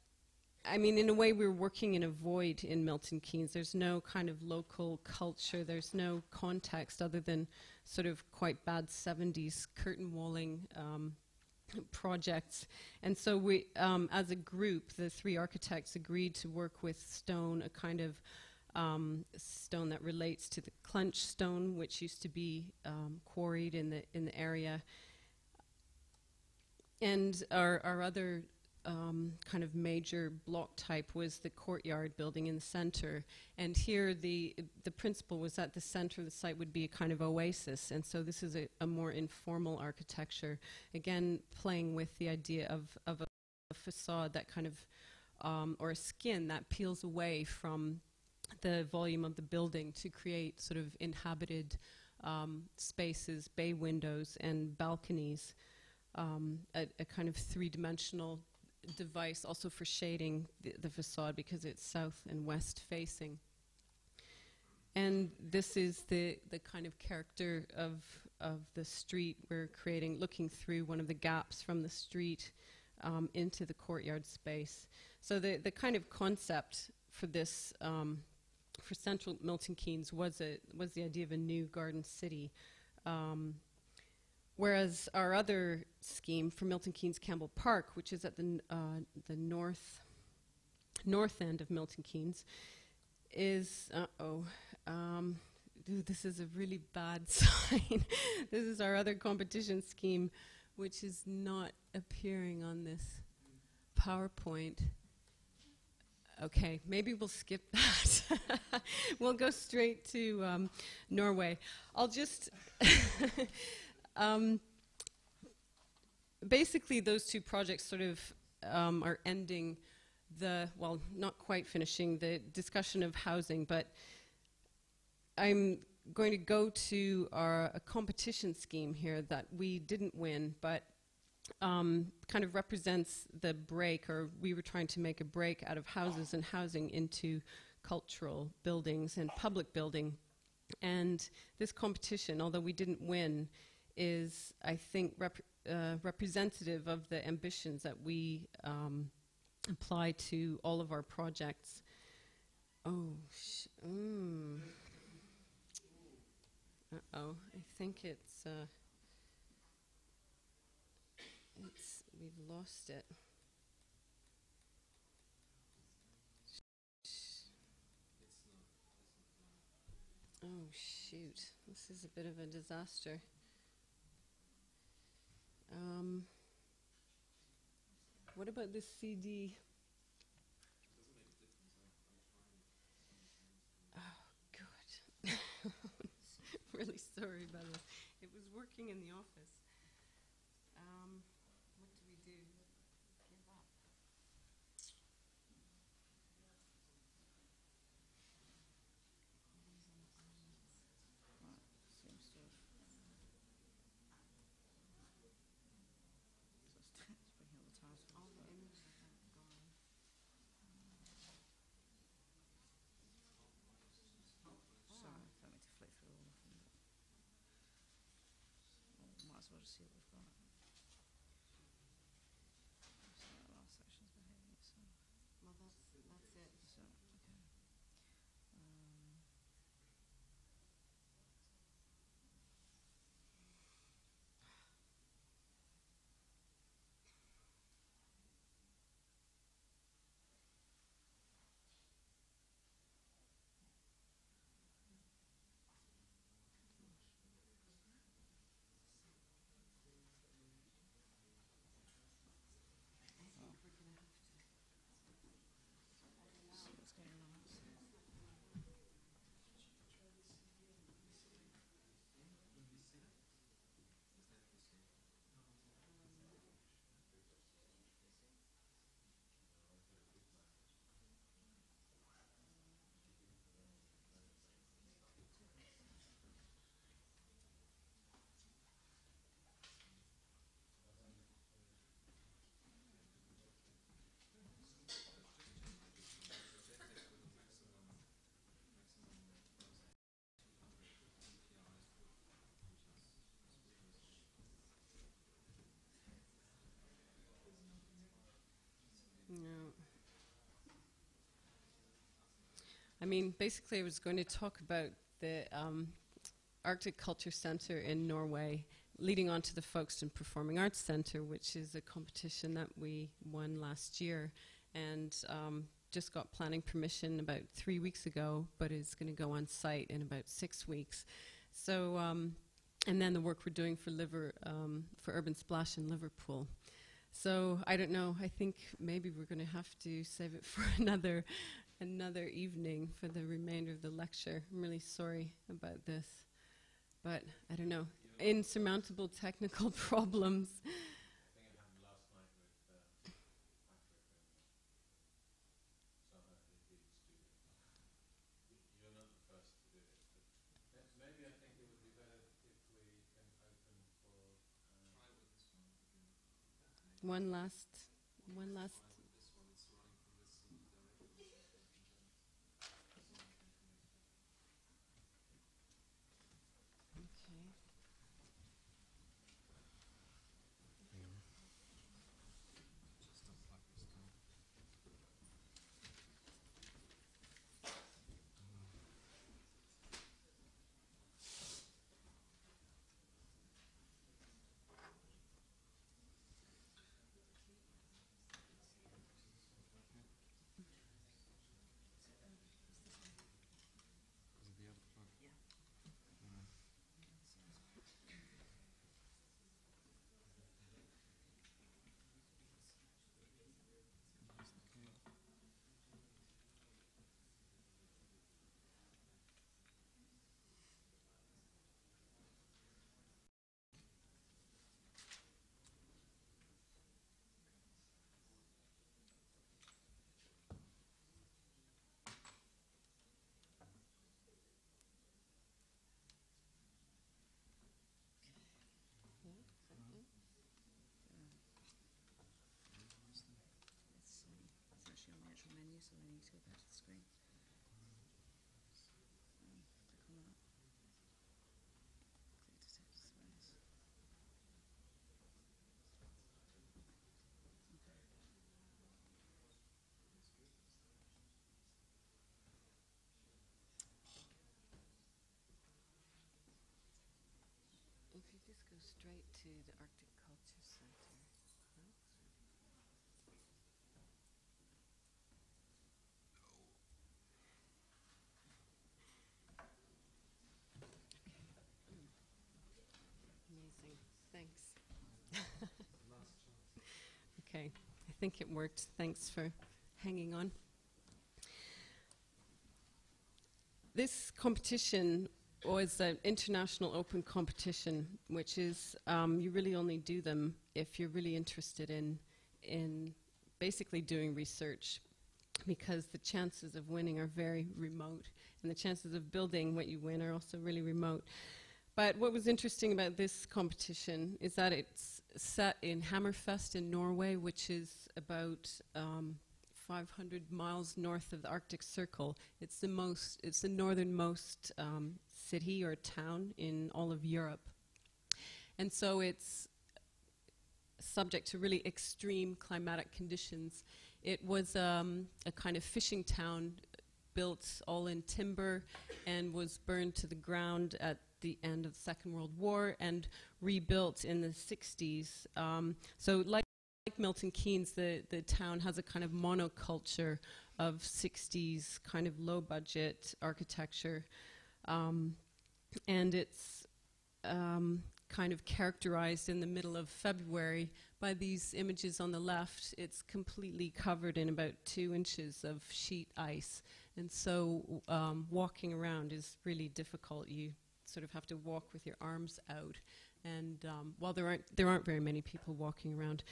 I mean, in a way, we're working in a void in Milton Keynes. There's no kind of local culture. There's no context other than sort of quite bad 70s curtain walling um, projects. And so we, um, as a group, the three architects agreed to work with stone, a kind of um, stone that relates to the clench stone, which used to be um, quarried in the in the area. And our, our other um, kind of major block type was the courtyard building in the center. And here the, the principle was that the center of the site would be a kind of oasis. And so this is a, a more informal architecture, again, playing with the idea of, of a, facade that kind of, um, or a skin that peels away from the volume of the building to create sort of inhabited um, spaces, bay windows, and balconies. Um, a, a kind of three-dimensional device also for shading the, the facade because it's south and west facing. And this is the, the kind of character of, of the street we're creating, looking through one of the gaps from the street um, into the courtyard space. So the, the kind of concept for this, um, for central Milton Keynes was, a, was the idea of a new garden city. Um, Whereas our other scheme for Milton Keynes Campbell Park, which is at the, uh, the north, north end of Milton Keynes, is, uh-oh, um, this is a really bad sign. this is our other competition scheme, which is not appearing on this PowerPoint. Okay, maybe we'll skip that. we'll go straight to um, Norway. I'll just um, basically, those two projects sort of um, are ending the, well, not quite finishing the discussion of housing, but I'm going to go to our a competition scheme here that we didn't win, but um, kind of represents the break, or we were trying to make a break out of houses and housing into cultural buildings and public building. And this competition, although we didn't win, is, I think, rep- uh, representative of the ambitions that we um, apply to all of our projects. Oh, mm. uh-oh, I think it's, uh, it's, we've lost it. Oh, shoot, this is a bit of a disaster. Um, what about this CD? Oh, good. really sorry about this. It was working in the office. Um, what do we do? Give up. Seems to have just see what we've got. So that last section's behaviour, so, Well, that's, that's it. so, okay. Um, see what's going on. No. I mean, basically, I was going to talk about the um, Arctic Culture Center in Norway, leading on to the Folkestone Performing Arts Center, which is a competition that we won last year, and um, just got planning permission about three weeks ago, but is going to go on site in about six weeks. So, um, and then the work we're doing for liver um, for Urban Splash in Liverpool. So I don't know. I think maybe we're going to have to save it for another another evening for the remainder of the lecture. I'm really sorry about this, but I don't know. Insurmountable technical problems. One last, one last. Okay. Yeah, is that it? It's, um, it's actually on the actual menu, so need to go back to the screen. Um. If you just go straight to the Arctic Culture Center. no? Amazing. Thanks. okay, I think it worked. Thanks for hanging on. This competition was an international open competition, which is um, you really only do them if you're really interested in in basically doing research, because the chances of winning are very remote, and the chances of building what you win are also really remote. But what was interesting about this competition is that it's set in Hammerfest in Norway, which is about um, 500 miles north of the Arctic Circle. It's the most, it's the northernmost um, city or town in all of Europe. and so it's subject to really extreme climatic conditions. It was um, a kind of fishing town built all in timber and was burned to the ground at the end of the Second World War and rebuilt in the 60s. Um, so, like, like Milton Keynes, the, the town has a kind of monoculture of 60s kind of low budget architecture. Um, and it's um, kind of characterized in the middle of February by these images on the left. It's completely covered in about two inches of sheet ice. And so um, walking around is really difficult. You sort of have to walk with your arms out. And um, while there aren't, there aren't very many people walking around.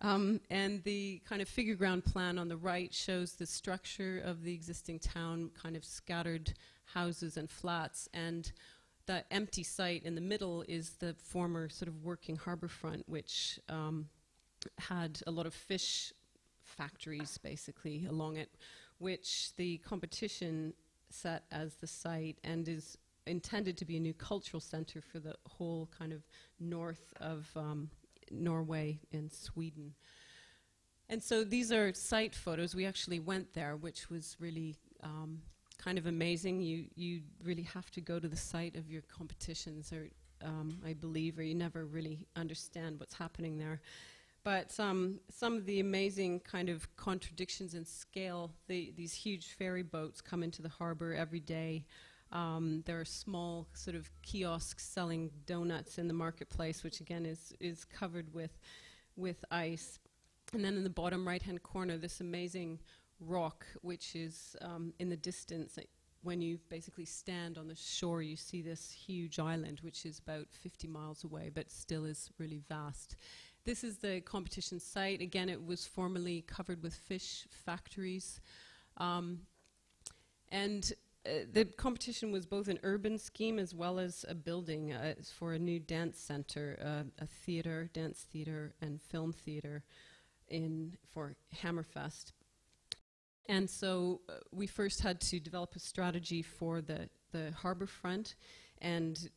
Um, and the kind of figure ground plan on the right shows the structure of the existing town, kind of scattered houses and flats. And that empty site in the middle is the former sort of working harbor front, which um, had a lot of fish factories basically along it, which the competition set as the site and is intended to be a new cultural center for the whole kind of north of um, Norway and Sweden. And so these are site photos. We actually went there, which was really um, kind of amazing. You you really have to go to the site of your competitions, or um, I believe, or you never really understand what's happening there. But um, some of the amazing kind of contradictions in scale. The, these huge ferry boats come into the harbor every day. Um, there are small sort of kiosks selling donuts in the marketplace, which again is is covered with with ice. And then in the bottom right-hand corner, this amazing rock, which is um, in the distance. When you basically stand on the shore, you see this huge island, which is about 50 miles away, but still is really vast. This is the competition site. Again, it was formerly covered with fish factories. Um, and uh, the competition was both an urban scheme as well as a building uh, for a new dance center, uh, a theater, dance theater, and film theater in for Hammerfest. And so uh, we first had to develop a strategy for the, the harbor front and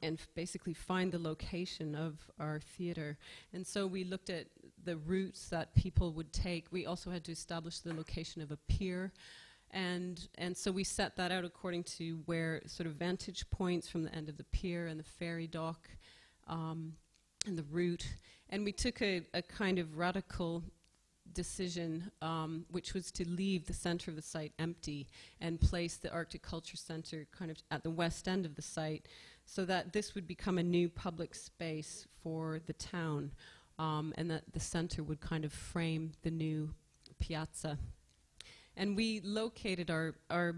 and basically find the location of our theater. And so we looked at the routes that people would take. We also had to establish the location of a pier. And, and so we set that out according to where sort of vantage points from the end of the pier and the ferry dock um, and the route. And we took a, a kind of radical decision, um, which was to leave the center of the site empty and place the Arctic Culture Center kind of at the west end of the site so that this would become a new public space for the town um, and that the center would kind of frame the new piazza. And we located our, our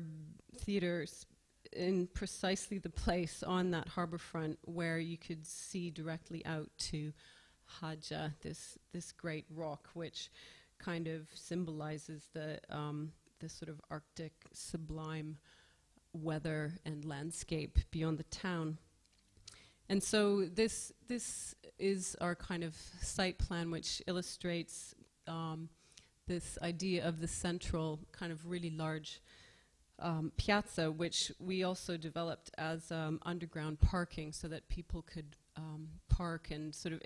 theaters in precisely the place on that harbor front where you could see directly out to Haja, this, this great rock, which kind of symbolizes the, um, the sort of Arctic sublime weather and landscape beyond the town. And so this, this is our kind of site plan, which illustrates um, this idea of the central, kind of really large um, piazza, which we also developed as um, underground parking so that people could um, park and sort of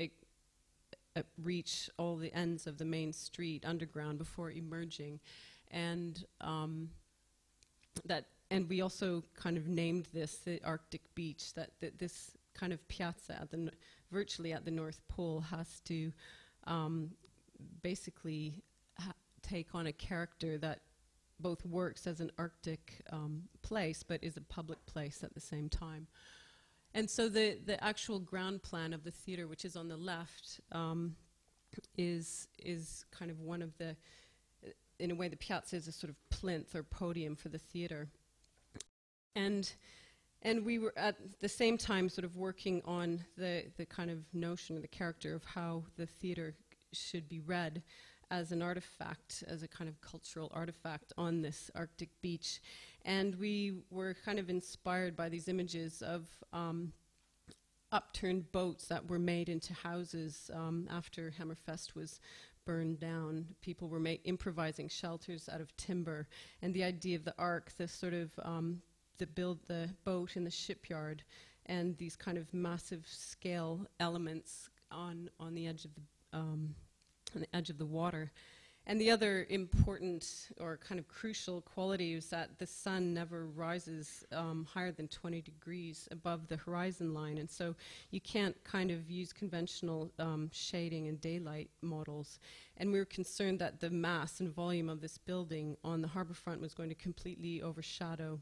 uh, reach all the ends of the main street underground before emerging, and um, that and we also kind of named this the Arctic Beach. That, that this kind of piazza at the virtually at the North Pole has to um, basically take on a character that both works as an Arctic um, place but is a public place at the same time. And so the, the actual ground plan of the theater, which is on the left, um, is is kind of one of the, in a way, the piazza is a sort of plinth or podium for the theater. And and we were at the same time sort of working on the the kind of notion, of the character of how the theater should be read as an artifact, as a kind of cultural artifact on this Arctic beach. And we were kind of inspired by these images of um, upturned boats that were made into houses um, after Hammerfest was burned down. People were improvising shelters out of timber. And the idea of the ark, the sort of um, the build the boat in the shipyard, and these kind of massive scale elements on on the edge of the um, on the edge of the water. And the other important or kind of crucial quality is that the sun never rises um, higher than 20 degrees above the horizon line, and so you can't kind of use conventional um, shading and daylight models. And we were concerned that the mass and volume of this building on the harbor front was going to completely overshadow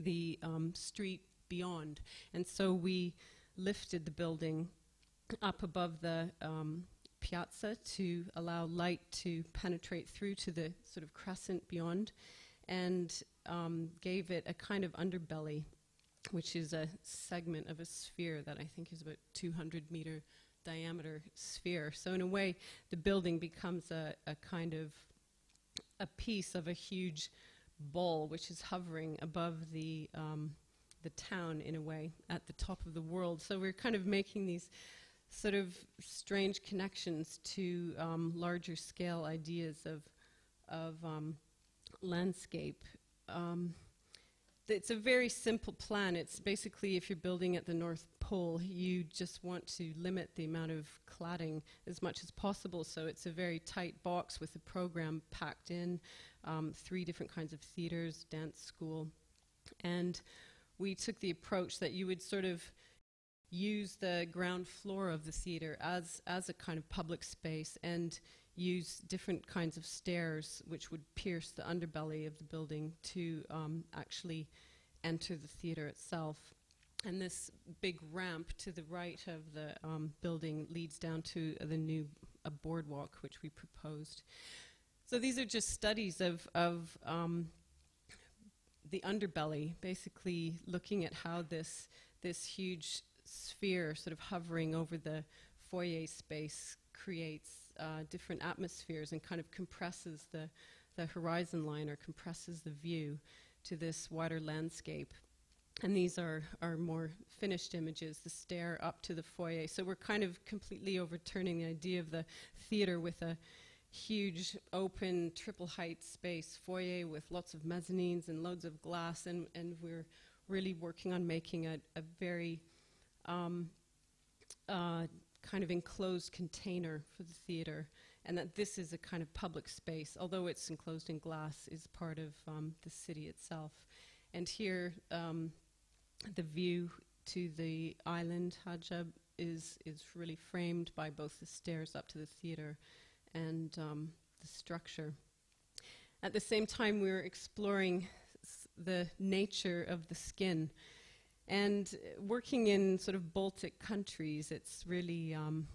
the um, street beyond. And so we lifted the building up above the um, piazza to allow light to penetrate through to the sort of crescent beyond and um, gave it a kind of underbelly, which is a segment of a sphere that I think is about 200 meter diameter sphere. So, in a way, the building becomes a, a kind of a piece of a huge ball which is hovering above the um, the town in a way at the top of the world. So we're kind of making these sort of strange connections to um, larger scale ideas of of um, landscape. Um, it's a very simple plan. It's basically if you're building at the North Pole, you just want to limit the amount of cladding as much as possible. So it's a very tight box with the program packed in, um, three different kinds of theaters, dance school, and we took the approach that you would sort of use the ground floor of the theater as as a kind of public space and use different kinds of stairs which would pierce the underbelly of the building to um, actually enter the theater itself. And this big ramp to the right of the um, building leads down to uh, the new uh, boardwalk, which we proposed. So these are just studies of, of um, the underbelly, basically looking at how this, this huge sphere sort of hovering over the foyer space creates uh, different atmospheres and kind of compresses the, the horizon line or compresses the view to this wider landscape. And these are, are more finished images, the stair up to the foyer. So we're kind of completely overturning the idea of the theater with a huge open triple height space foyer with lots of mezzanines and loads of glass. And, and we're really working on making a, a very um, uh, kind of enclosed container for the theater, and that this is a kind of public space, although it's enclosed in glass, is part of um, the city itself. And here, um, the view to the island Hajab is is really framed by both the stairs up to the theater and um, the structure. At the same time, we were exploring the nature of the skin. And uh, working in sort of Baltic countries, it's really, um,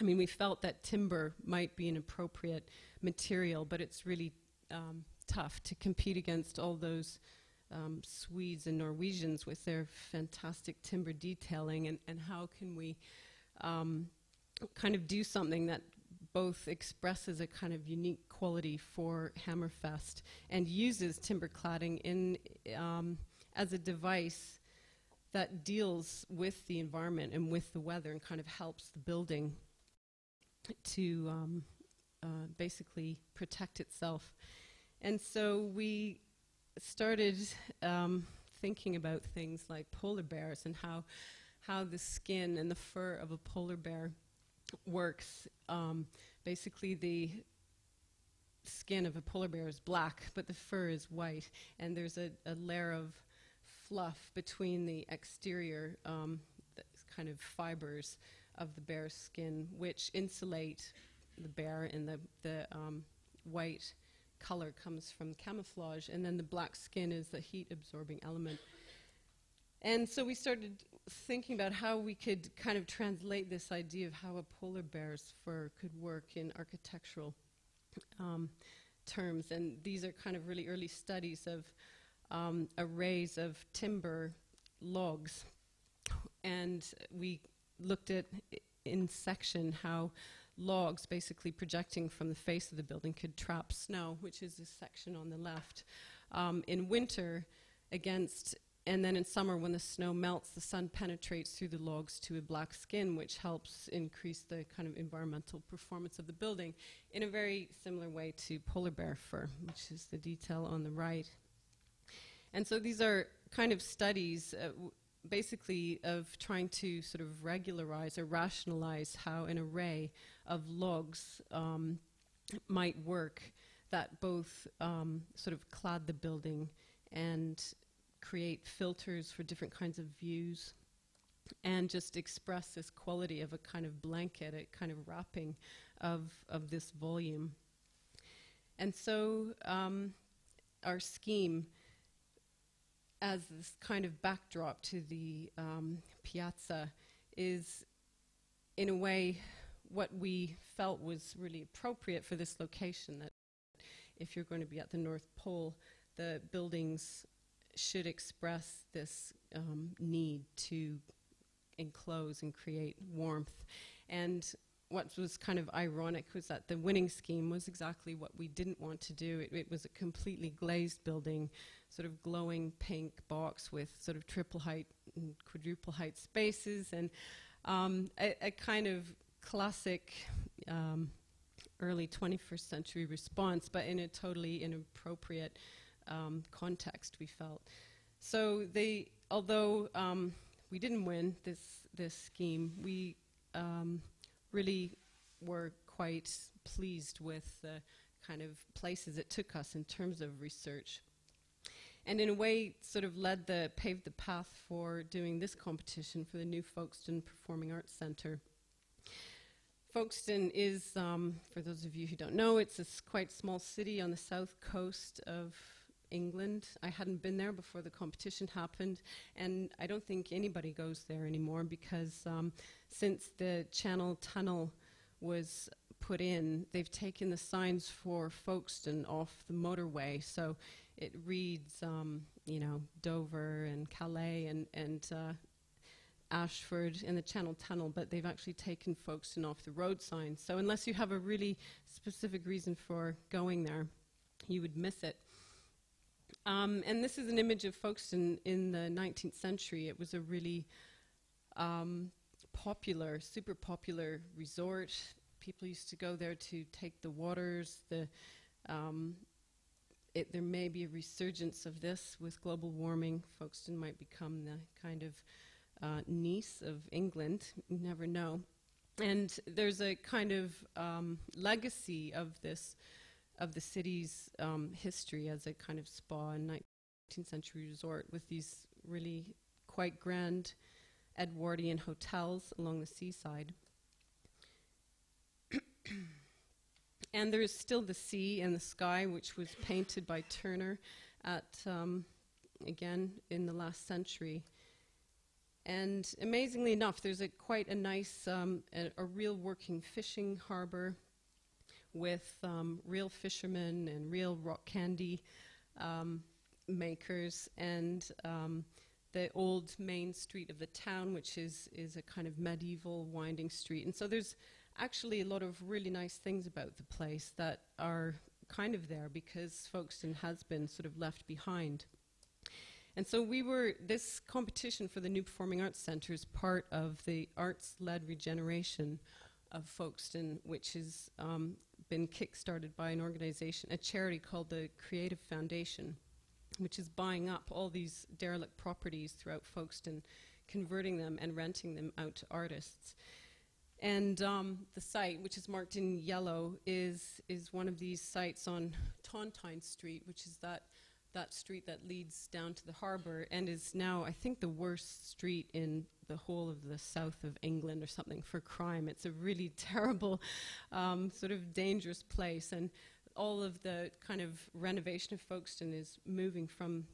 I mean, we felt that timber might be an appropriate material, but it's really um, tough to compete against all those um, Swedes and Norwegians with their fantastic timber detailing. And, and how can we um, kind of do something that both expresses a kind of unique quality for Hammerfest and uses timber cladding in, um, as a device that deals with the environment and with the weather and kind of helps the building to um, uh, basically protect itself. And so we started um, thinking about things like polar bears and how how the skin and the fur of a polar bear works. Um, basically, the skin of a polar bear is black, but the fur is white, and there's a, a layer of fluff between the exterior um, kind of fibers of the bear's skin, which insulate the bear, and the the um, white color comes from camouflage, and then the black skin is the heat absorbing element. And so we started thinking about how we could kind of translate this idea of how a polar bear's fur could work in architectural um, terms. And these are kind of really early studies of um, arrays of timber logs. And we looked at in section how logs basically projecting from the face of the building could trap snow, which is this section on the left. Um, in winter, against and then in summer, when the snow melts, the sun penetrates through the logs to a black skin, which helps increase the kind of environmental performance of the building in a very similar way to polar bear fur, which is the detail on the right. And so these are kind of studies uh, basically of trying to sort of regularize or rationalize how an array of logs um, might work that both um, sort of clad the building and create filters for different kinds of views and just express this quality of a kind of blanket, a kind of wrapping of, of this volume. And so um, our scheme, as this kind of backdrop to the um, piazza, is in a way what we felt was really appropriate for this location. That if you're going to be at the North Pole, the buildings should express this um, need to enclose and create warmth. And what was kind of ironic was that the winning scheme was exactly what we didn't want to do. It, it was a completely glazed building, sort of glowing pink box with sort of triple height and quadruple height spaces, and um, a, a, kind of classic um, early 21st century response, but in a totally inappropriate um, context, we felt. So they, although um, we didn't win this this scheme, we um, really were quite pleased with the kind of places it took us in terms of research. And in a way, sort of led the paved the path for doing this competition for the new Folkestone Performing Arts Centre. Folkestone is, um, for those of you who don't know, it's a quite small city on the south coast of England. I hadn't been there before the competition happened, and I don't think anybody goes there anymore because um, since the Channel Tunnel was put in, they've taken the signs for Folkestone off the motorway, so it reads, um, you know, Dover and Calais and and uh, Ashford in the Channel Tunnel, but they've actually taken Folkestone off the road signs. So unless you have a really specific reason for going there, you would miss it. Um, and this is an image of Folkestone in the 19th century. It was a really um, popular, super popular resort. People used to go there to take the waters. The, um, it, there may be a resurgence of this with global warming. Folkestone might become the kind of uh, of England. You never know. And there's a kind of um, legacy of this of the city's um, history as a kind of spa and 19th century resort with these really quite grand Edwardian hotels along the seaside. and there is still the sea and the sky, which was painted by Turner at, um, again, in the last century. And amazingly enough, there's a quite a nice, um, a, a real working fishing harbor with um, real fishermen and real rock candy um, makers, and um, the old main street of the town, which is is a kind of medieval winding street. And so there's actually a lot of really nice things about the place that are kind of there because Folkestone has been sort of left behind. And so we were, this competition for the New Performing Arts Centre is part of the arts led regeneration of Folkestone, which is um, been kickstarted by an organization, a charity called the Creative Foundation, which is buying up all these derelict properties throughout Folkestone, converting them and renting them out to artists. And um, the site, which is marked in yellow, is, is one of these sites on Tontine Street, which is that that street that leads down to the harbor and is now, I think, the worst street in the whole of the south of England or something for crime. It's a really terrible, um, sort of dangerous place. And all of the kind of renovation of Folkestone is moving from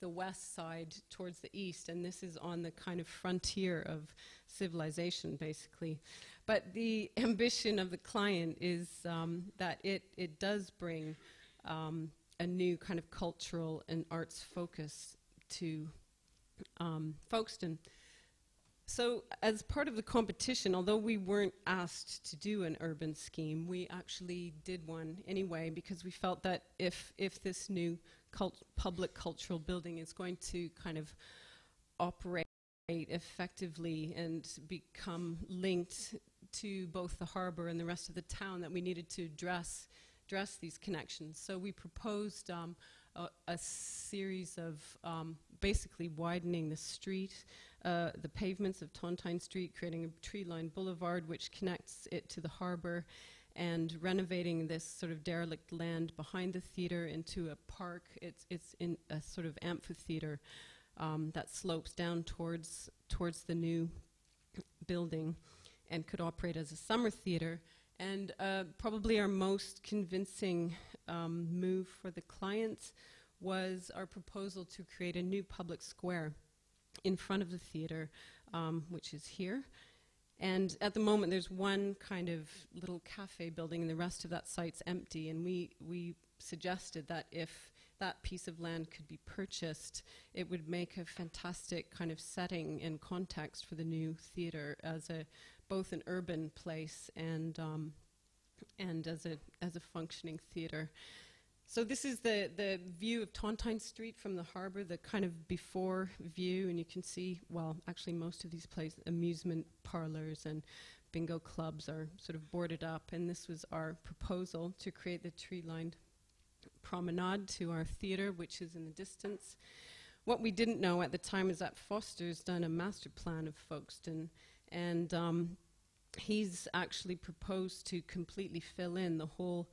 the west side towards the east, and this is on the kind of frontier of civilization, basically. But the ambition of the client is um, that it, it does bring um, a new kind of cultural and arts focus to um, Folkestone. So, as part of the competition, although we weren't asked to do an urban scheme, we actually did one anyway because we felt that if if this new cult public cultural building is going to kind of operate effectively and become linked to both the harbor and the rest of the town, that we needed to address address these connections. So we proposed um, a, a, series of um, basically widening the street, uh, the pavements of Tontine Street, creating a tree-lined boulevard which connects it to the harbor, and renovating this sort of derelict land behind the theater into a park. It's it's in a sort of amphitheater um, that slopes down towards towards the new building, and could operate as a summer theater. And uh, probably our most convincing um, move for the clients was our proposal to create a new public square in front of the theater, um, which is here. And at the moment, there's one kind of little cafe building, and the rest of that site's empty. And we, we suggested that if that piece of land could be purchased, it would make a fantastic kind of setting and context for the new theater as a both an urban place and um, and as a as a functioning theater. So this is the, the view of Tontine Street from the harbor, the kind of before view, and you can see, well, actually most of these places, amusement parlors and bingo clubs are sort of boarded up, and this was our proposal to create the tree-lined promenade to our theater, which is in the distance. What we didn't know at the time is that Foster's done a master plan of Folkestone, and um, he's actually proposed to completely fill in the whole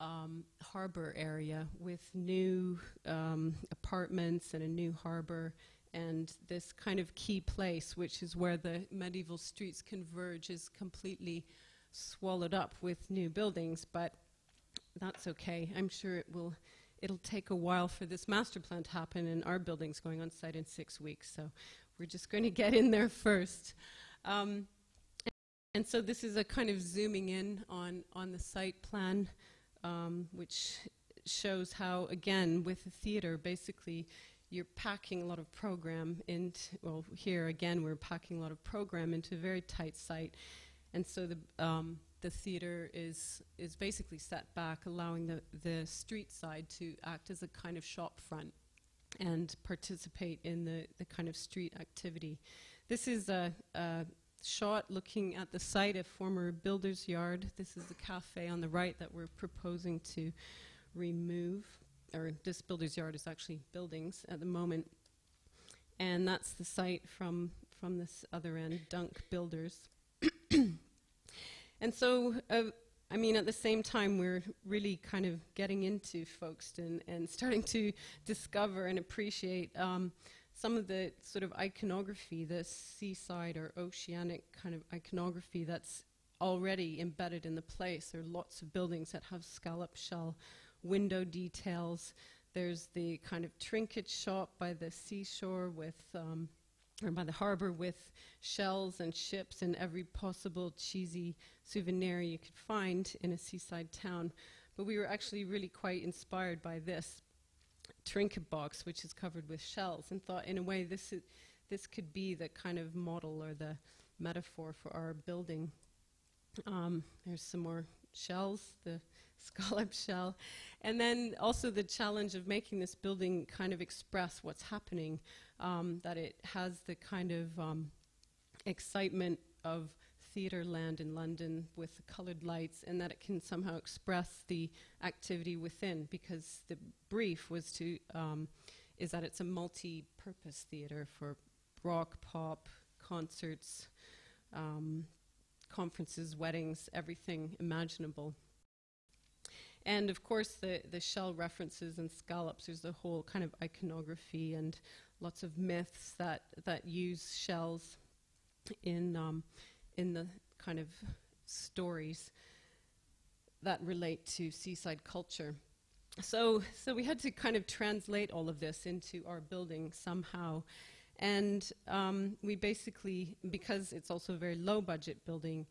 um, harbor area with new um, apartments and a new harbor and this kind of key place, which is where the medieval streets converge, is completely swallowed up with new buildings. But that's okay. I'm sure it will. It'll take a while for this master plan to happen, and our building's going on site in six weeks. So we're just going to get in there first. Um, and so this is a kind of zooming in on on the site plan um, which shows how, again, with the theater, basically you're packing a lot of program into, well, here again, we're packing a lot of program into a very tight site. And so the, um, the theater is, is basically set back, allowing the, the street side to act as a kind of shop front and participate in the, the kind of street activity. This is a, a shot looking at the site of former builder's yard. This is the cafe on the right that we're proposing to remove, or this builder's yard is actually buildings at the moment. And that's the site from, from this other end, Dunk Builders. and so, uh, I mean, at the same time, we're really kind of getting into Folkestone and starting to discover and appreciate um, some of the sort of iconography, the seaside or oceanic kind of iconography that's already embedded in the place. There are lots of buildings that have scallop shell window details. There's the kind of trinket shop by the seashore with, um, or by the harbor with shells and ships and every possible cheesy souvenir you could find in a seaside town. But we were actually really quite inspired by this trinket box, which is covered with shells, and thought, in a way, this is, this could be the kind of model or the metaphor for our building. Um, there's some more shells, the scallop shell, and then also the challenge of making this building kind of express what's happening, um, that it has the kind of um, excitement of theatre land in London with the coloured lights, and that it can somehow express the activity within. Because the brief was to um, is that it's a multi-purpose theatre for rock, pop, concerts, um, conferences, weddings, everything imaginable. And of course, the, the shell references and scallops, there's a whole kind of iconography and lots of myths that, that use shells in um, in the kind of stories that relate to seaside culture. So, so we had to kind of translate all of this into our building somehow. And um, we basically, because it's also a very low budget building,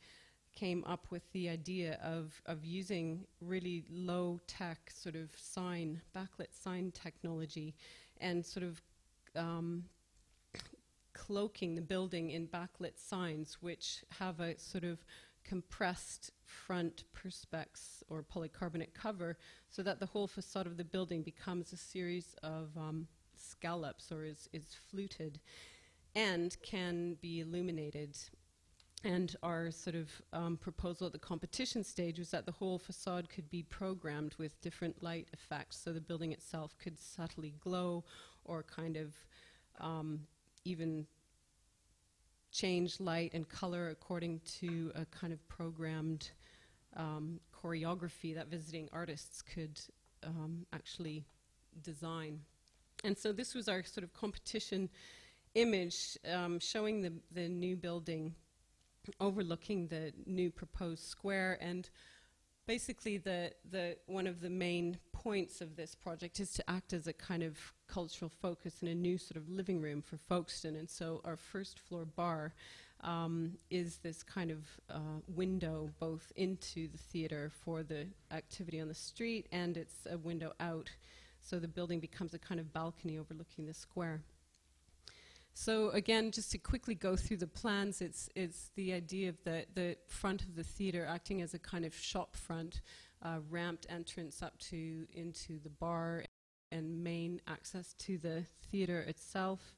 came up with the idea of, of using really low tech sort of sign, backlit sign technology, and sort of um, cloaking the building in backlit signs, which have a sort of compressed front perspex or polycarbonate cover, so that the whole facade of the building becomes a series of um, scallops or is, is fluted and can be illuminated. And our sort of um, proposal at the competition stage was that the whole facade could be programmed with different light effects, so the building itself could subtly glow or kind of um, even change light and color according to a kind of programmed um, choreography that visiting artists could um, actually design. And so this was our sort of competition image um, showing the, the new building overlooking the new proposed square and basically the, the one of the main points of this project is to act as a kind of cultural focus and a new sort of living room for Folkestone. And so our first floor bar um, is this kind of uh, window both into the theater for the activity on the street and it's a window out. So the building becomes a kind of balcony overlooking the square so again, just to quickly go through the plans, it's, it's the idea of the, the front of the theater acting as a kind of shop front, uh, ramped entrance up to into the bar and main access to the theater itself.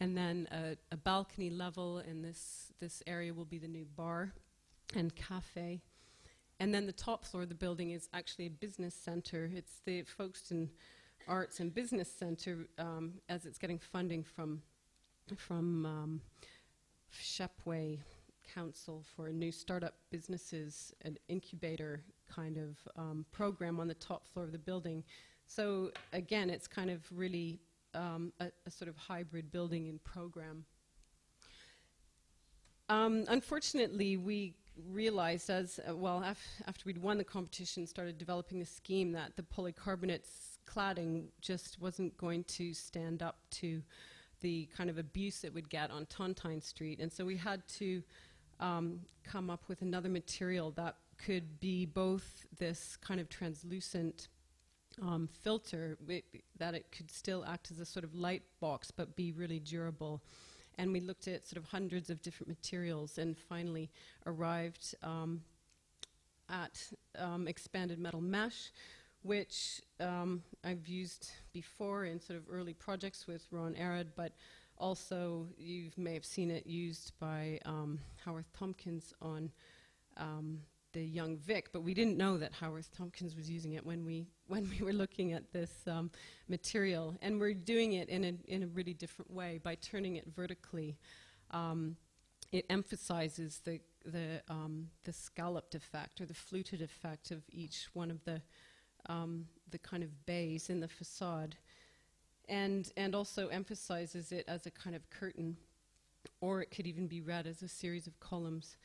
And then a, a balcony level, and this, this area will be the new bar and cafe. And then the top floor of the building is actually a business center. It's the Folkestone Arts and Business Center um, as it's getting funding from from um, Shepway Council for a New Startup Businesses, an incubator kind of um, program on the top floor of the building. So again, it's kind of really um, a, a, sort of hybrid building and program. Um, unfortunately, we realized as uh, well af after we'd won the competition, started developing the scheme that the polycarbonate cladding just wasn't going to stand up to the kind of abuse it would get on Tontine Street. And so we had to um, come up with another material that could be both this kind of translucent um, filter, that it could still act as a sort of light box but be really durable. And we looked at sort of hundreds of different materials and finally arrived um, at um, expanded metal mesh, which um, I've used before in sort of early projects with Ron Arad, but also you may have seen it used by um, Haworth Tompkins on um, the Young Vic, but we didn't know that Haworth Tompkins was using it when we when we were looking at this um, material, and we're doing it in a in a really different way by turning it vertically. Um, it emphasizes the the um, the scalloped effect or the fluted effect of each one of the um, the kind of bays in the facade, and and also emphasizes it as a kind of curtain, or it could even be read as a series of columns.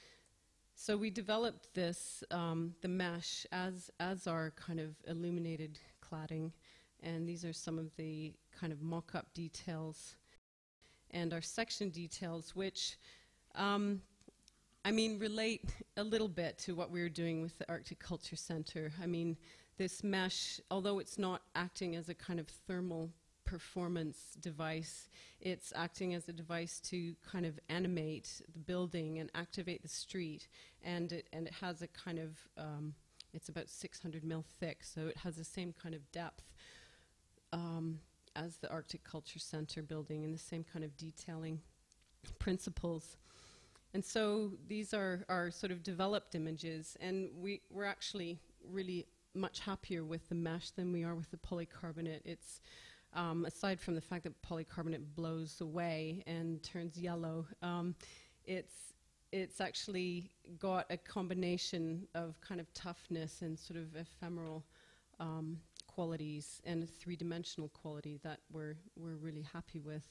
So we developed this um, the mesh as as our kind of illuminated cladding, and these are some of the kind of mock-up details, and our section details, which. Um, I mean, relate a little bit to what we were doing with the Arctic Culture Center. I mean, this mesh, although it's not acting as a kind of thermal performance device, it's acting as a device to kind of animate the building and activate the street. And it, and it has a kind of, um, it's about 600 mil thick, so it has the same kind of depth um, as the Arctic Culture Center building and the same kind of detailing principles. And so these are our sort of developed images, and we, we're actually really much happier with the mesh than we are with the polycarbonate. It's um, aside from the fact that polycarbonate blows away and turns yellow, um, it's it's actually got a combination of kind of toughness and sort of ephemeral um, qualities and a three-dimensional quality that we're we're really happy with.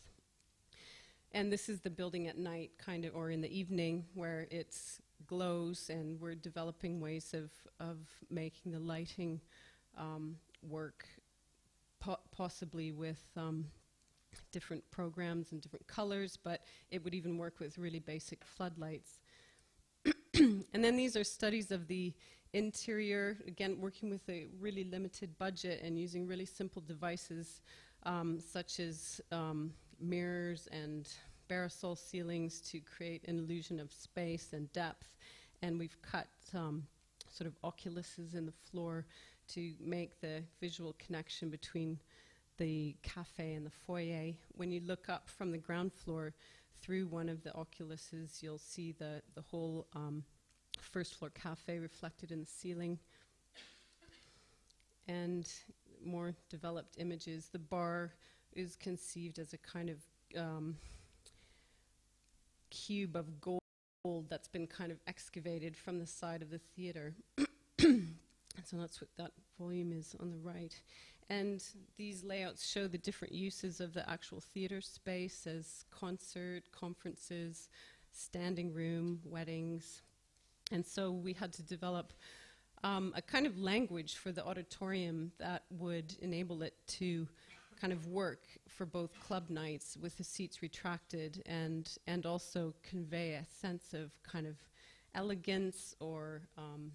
And this is the building at night, kind of, or in the evening, where it's glows, and we're developing ways of, of making the lighting um, work, po possibly with um, different programs and different colors, but it would even work with really basic floodlights. and then these are studies of the interior, again, working with a really limited budget and using really simple devices um, such as um, mirrors and Barrisol ceilings to create an illusion of space and depth. And we've cut um, sort of oculuses in the floor to make the visual connection between the cafe and the foyer. When you look up from the ground floor through one of the oculuses, you'll see the, the whole um, first floor cafe reflected in the ceiling. And more developed images. The bar is conceived as a kind of um, cube of gold that's been kind of excavated from the side of the theater. And so that's what that volume is on the right. And these layouts show the different uses of the actual theater space as concert, conferences, standing room, weddings. And so we had to develop um, a kind of language for the auditorium that would enable it to kind of work for both club nights with the seats retracted and and also convey a sense of kind of elegance or um,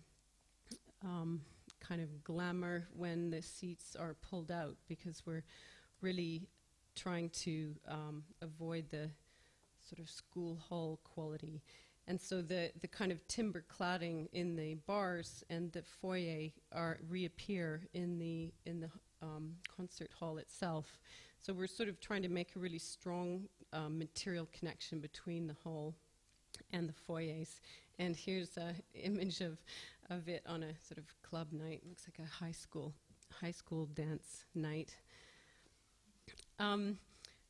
um, kind of glamour when the seats are pulled out because we're really trying to um, avoid the sort of school hall quality. And so the, the kind of timber cladding in the bars and the foyer are reappear in the in the um, concert hall itself. So we're sort of trying to make a really strong um, material connection between the hall and the foyers. And here's an image of, of it on a sort of club night. Looks like a high school high school dance night. Um,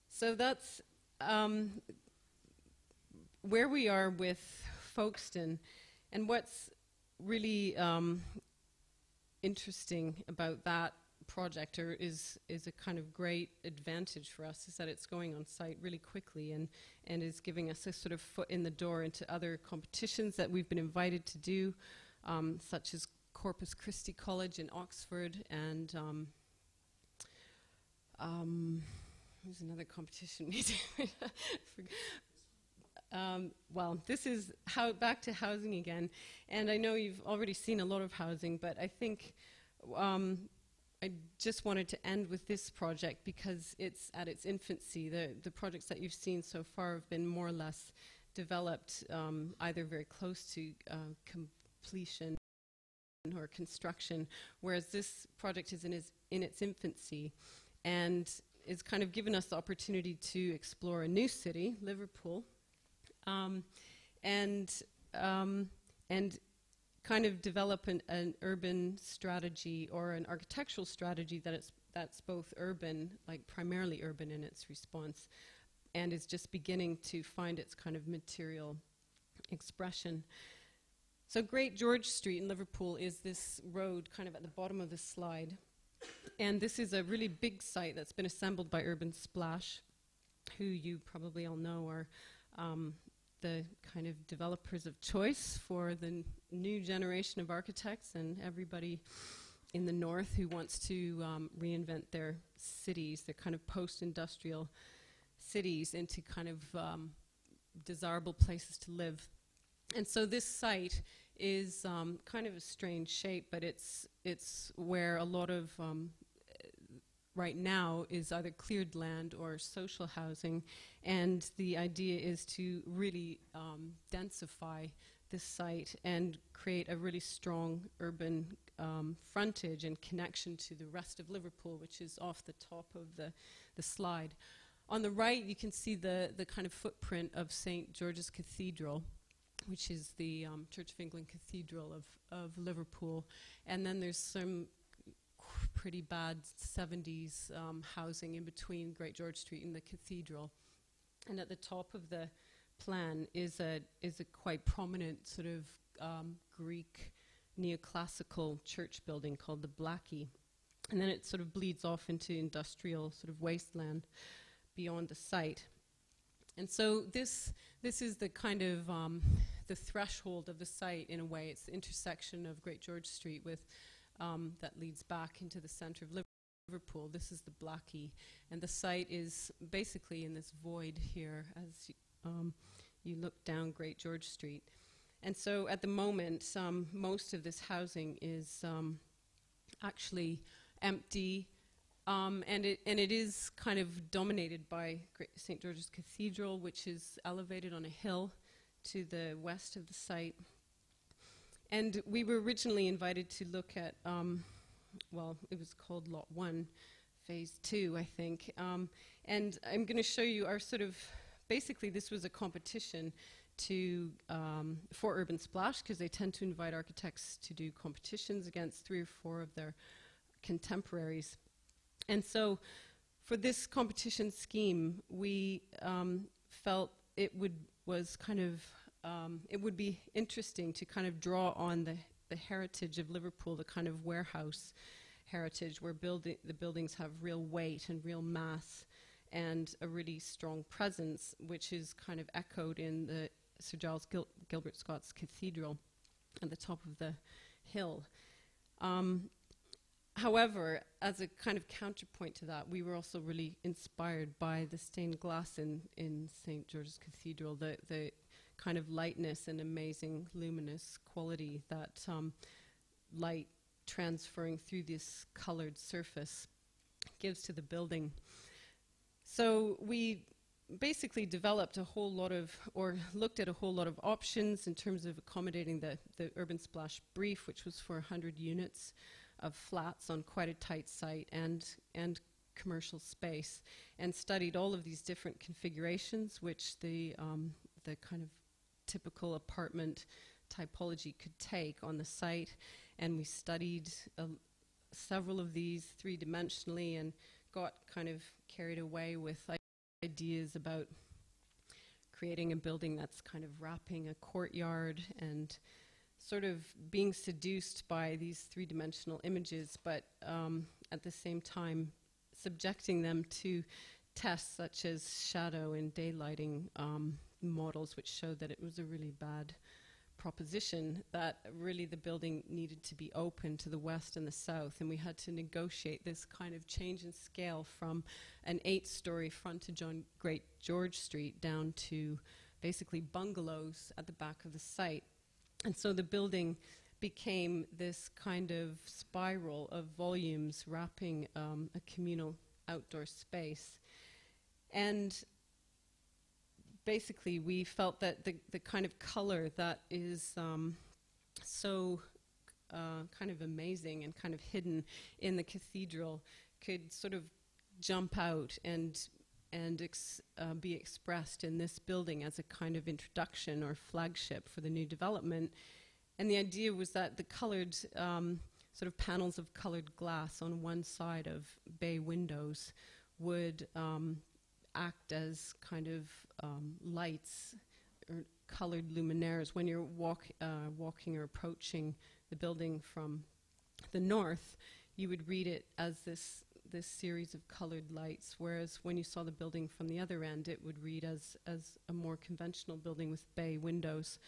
so that's um, where we are with Folkestone, and what's really um, interesting about that project or is is a kind of great advantage for us is that it's going on site really quickly and and is giving us a sort of foot in the door into other competitions that we've been invited to do, um, such as Corpus Christi College in Oxford and. Um, um, there's another competition. Um, well, this is how back to housing again, and I know you've already seen a lot of housing, but I think um, I just wanted to end with this project because it's at its infancy. The, the projects that you've seen so far have been more or less developed um, either very close to uh, completion or construction, whereas this project is in, his, in its infancy and it's kind of given us the opportunity to explore a new city, Liverpool, um, and, um, and kind of develop an, an, urban strategy or an architectural strategy that it's, that's both urban, like primarily urban in its response, and is just beginning to find its kind of material expression. So Great George Street in Liverpool is this road kind of at the bottom of the slide. And this is a really big site that's been assembled by Urban Splash, who you probably all know are um, the kind of developers of choice for the n- new generation of architects and everybody in the north who wants to um, reinvent their cities, their kind of post-industrial cities, into kind of um, desirable places to live. And so this site is um, kind of a strange shape, but it's it's where a lot of um, right now is either cleared land or social housing, and the idea is to really um, densify this site and create a really strong urban um, frontage and connection to the rest of Liverpool, which is off the top of the, the slide. On the right, you can see the, the kind of footprint of St. George's Cathedral, which is the um, Church of England Cathedral of, of Liverpool. And then there's some pretty bad 70s um, housing in between Great George Street and the cathedral. And at the top of the plan is a, is a quite prominent sort of um, Greek neoclassical church building called the Blackie. And then it sort of bleeds off into industrial sort of wasteland beyond the site. And so this, this is the kind of um, the threshold of the site in a way. It's the intersection of Great George Street with um, that leads back into the center of Liverpool. This is the Blackie, and the site is basically in this void here as you, um, you look down Great George Street. And so at the moment, um, most of this housing is um, actually empty, um, and, it, and it is kind of dominated by St. George's Cathedral, which is elevated on a hill to the west of the site. And we were originally invited to look at, um, well, it was called Lot 1, phase two, I think. Um, and I'm going to show you our sort of basically this was a competition to um, for Urban Splash because they tend to invite architects to do competitions against three or four of their contemporaries. And so, for this competition scheme, we um, felt it would was kind of um, it would be interesting to kind of draw on the the heritage of Liverpool, the kind of warehouse heritage where building the buildings have real weight and real mass and a really strong presence, which is kind of echoed in the Sir Giles Gil- Gilbert Scott's Cathedral at the top of the hill. Um, however, as a kind of counterpoint to that, we were also really inspired by the stained glass in, in St. George's Cathedral, the, the kind of lightness and amazing luminous quality that um, light transferring through this colored surface gives to the building. So we basically developed a whole lot of, or looked at a whole lot of options in terms of accommodating the, the urban splash brief, which was for 100 units of flats on quite a tight site and, and commercial space, and studied all of these different configurations, which the, um, the kind of typical apartment typology could take on the site. And we studied uh, several of these three dimensionally and got kind of carried away with ideas about creating a building that's kind of wrapping a courtyard and sort of being seduced by these three dimensional images, but um, at the same time subjecting them to tests such as shadow and daylighting um, models, which showed that it was a really bad proposition that really the building needed to be open to the west and the south, and we had to negotiate this kind of change in scale from an eight story frontage on Great George Street down to basically bungalows at the back of the site. And so the building became this kind of spiral of volumes wrapping um, a communal outdoor space. And basically, we felt that the, the kind of color that is um, so uh, kind of amazing and kind of hidden in the cathedral could sort of jump out and and ex- uh, be expressed in this building as a kind of introduction or flagship for the new development. And the idea was that the colored um, sort of panels of colored glass on one side of bay windows would um, act as kind of um, lights or colored luminaires when you're walk, uh, walking or approaching the building from the north. You would read it as this this series of colored lights, whereas when you saw the building from the other end, it would read as as a more conventional building with bay windows.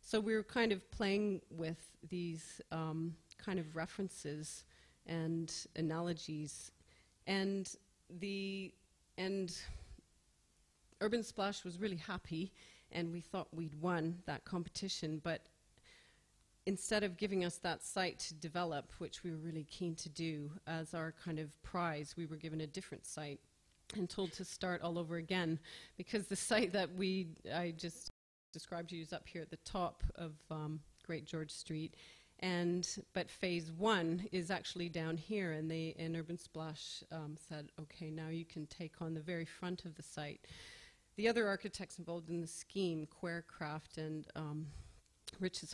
So we were kind of playing with these um, kind of references and analogies, and the and Urban Splash was really happy, and we thought we'd won that competition, but instead of giving us that site to develop, which we were really keen to do as our kind of prize, we were given a different site and told to start all over again because the site that we I just described to you is up here at the top of um, Great George Street. And but phase one is actually down here, and they and Urban Splash um, said, okay, now you can take on the very front of the site. The other architects involved in the scheme, Quarecraft and um,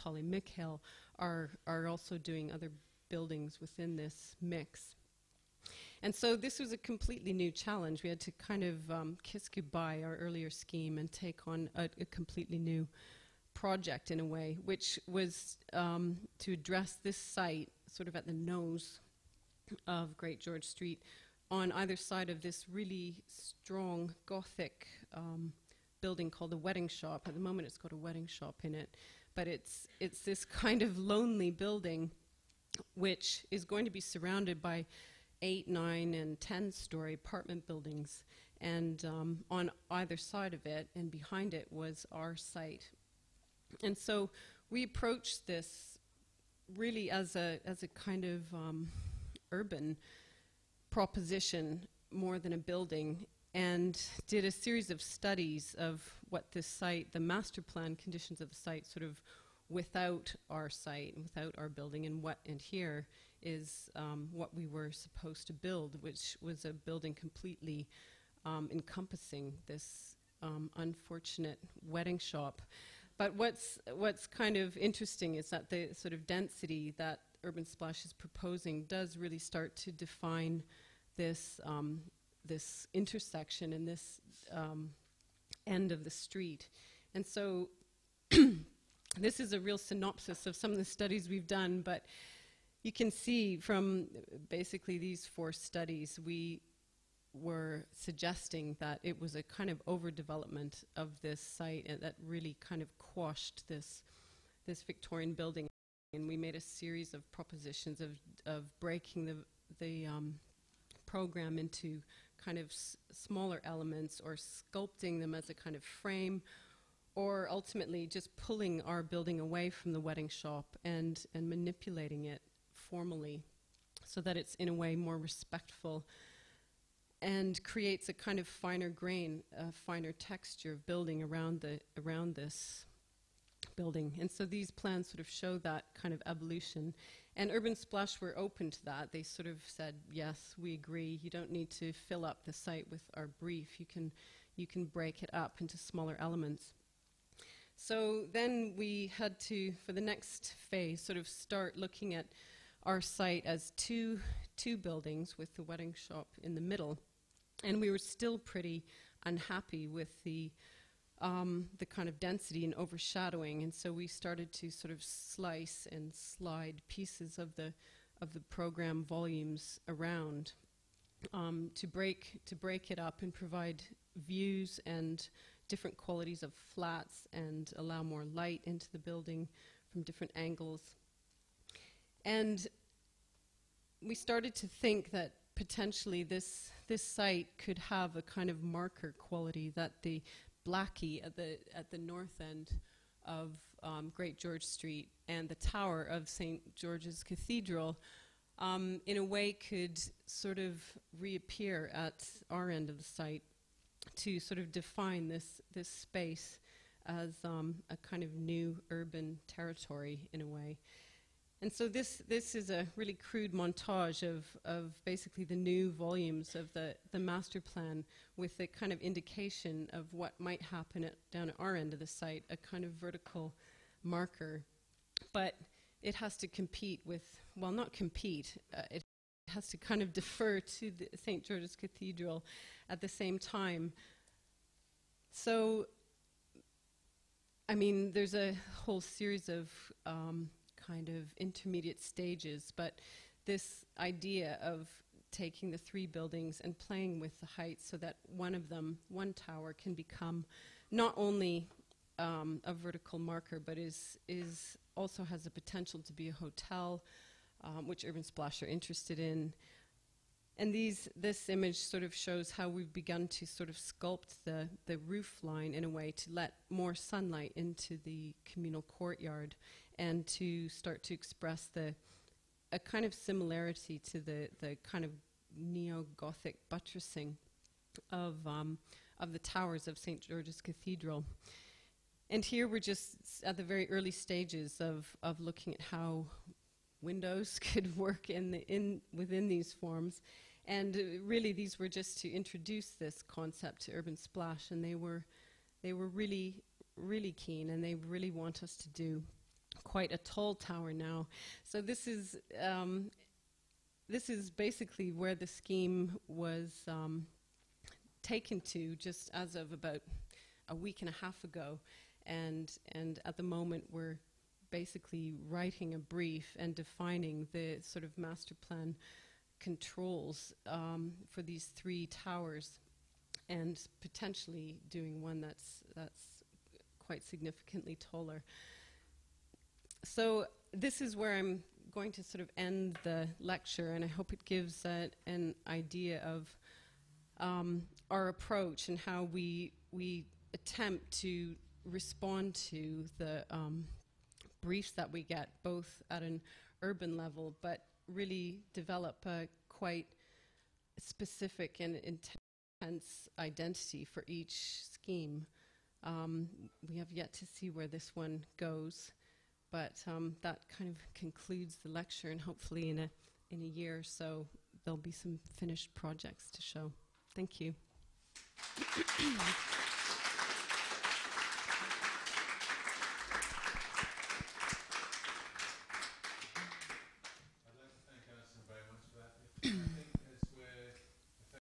Holly Mickhill, are, are also doing other buildings within this mix. And so this was a completely new challenge. We had to kind of um, kiss goodbye our earlier scheme and take on a, a completely new project in a way, which was um, to address this site sort of at the nose of Great George Street on either side of this really strong Gothic um, building called the Wedding Shop. At the moment, it's got a wedding shop in it, but it's it's this kind of lonely building, which is going to be surrounded by eight, nine, and ten-story apartment buildings. And um, on either side of it and behind it was our site. And so we approached this really as a as a kind of um, urban proposition more than a building and did a series of studies of what this site, the master plan conditions of the site, sort of without our site, and without our building, and what and here is um, what we were supposed to build, which was a building completely um, encompassing this um, unfortunate wedding shop. But what's what's kind of interesting is that the sort of density that Urban Splash is proposing does really start to define this um, this intersection and this um, end of the street. And so this is a real synopsis of some of the studies we've done, but you can see from basically these four studies, we were suggesting that it was a kind of overdevelopment of this site and that really kind of quashed this, this Victorian building. And we made a series of propositions of, of breaking the, the um, program into kind of smaller elements or sculpting them as a kind of frame or ultimately just pulling our building away from the wedding shop and, and manipulating it formally so that it's in a way more respectful and creates a kind of finer grain, a finer texture of building around the around this building. And so these plans sort of show that kind of evolution. And Urban Splash were open to that. They sort of said, yes, we agree. You don't need to fill up the site with our brief. You can you can break it up into smaller elements. So then we had to, for the next phase, sort of start looking at our site as two two buildings with the wedding shop in the middle, and we were still pretty unhappy with the um, the kind of density and overshadowing, and so we started to sort of slice and slide pieces of the of the program volumes around um, to break to break it up and provide views and different qualities of flats and allow more light into the building from different angles. And we started to think that potentially this this site could have a kind of marker quality that the Blackie at the at the north end of um, Great George Street and the tower of St George's Cathedral, um, in a way, could sort of reappear at our end of the site to sort of define this this space as um, a kind of new urban territory in a way. And so this this is a really crude montage of, of basically the new volumes of the, the master plan with a kind of indication of what might happen at, down at our end of the site, a kind of vertical marker. But it has to compete with, well, not compete, uh, it has to kind of defer to the St. George's Cathedral at the same time. So, I mean, there's a whole series of um, kind of intermediate stages, but this idea of taking the three buildings and playing with the heights so that one of them, one tower, can become not only um, a vertical marker, but is is also has the potential to be a hotel, um, which Urban Splash are interested in. And these, this image sort of shows how we've begun to sort of sculpt the, the roof line in a way to let more sunlight into the communal courtyard and to start to express the a kind of similarity to the, the kind of neo-Gothic buttressing of, um, of the towers of St. George's Cathedral. And here we're just at the very early stages of, of looking at how windows could work in the, in, within these forms. And uh, really, these were just to introduce this concept to Urban Splash, and they were, they were really, really keen, and they really want us to do quite a tall tower now. So this is um, this is basically where the scheme was um, taken to just as of about a week and a half ago, and and at the moment we're basically writing a brief and defining the sort of master plan controls um, for these three towers, and potentially doing one that's that's quite significantly taller. So this is where I'm going to sort of end the lecture, and I hope it gives uh, an idea of um, our approach and how we we attempt to respond to the um, briefs that we get, both at an urban level, but really develop a quite specific and intense identity for each scheme. Um, we have yet to see where this one goes, but um, that kind of concludes the lecture, and hopefully, in a in a year, or so there'll be some finished projects to show. Thank you.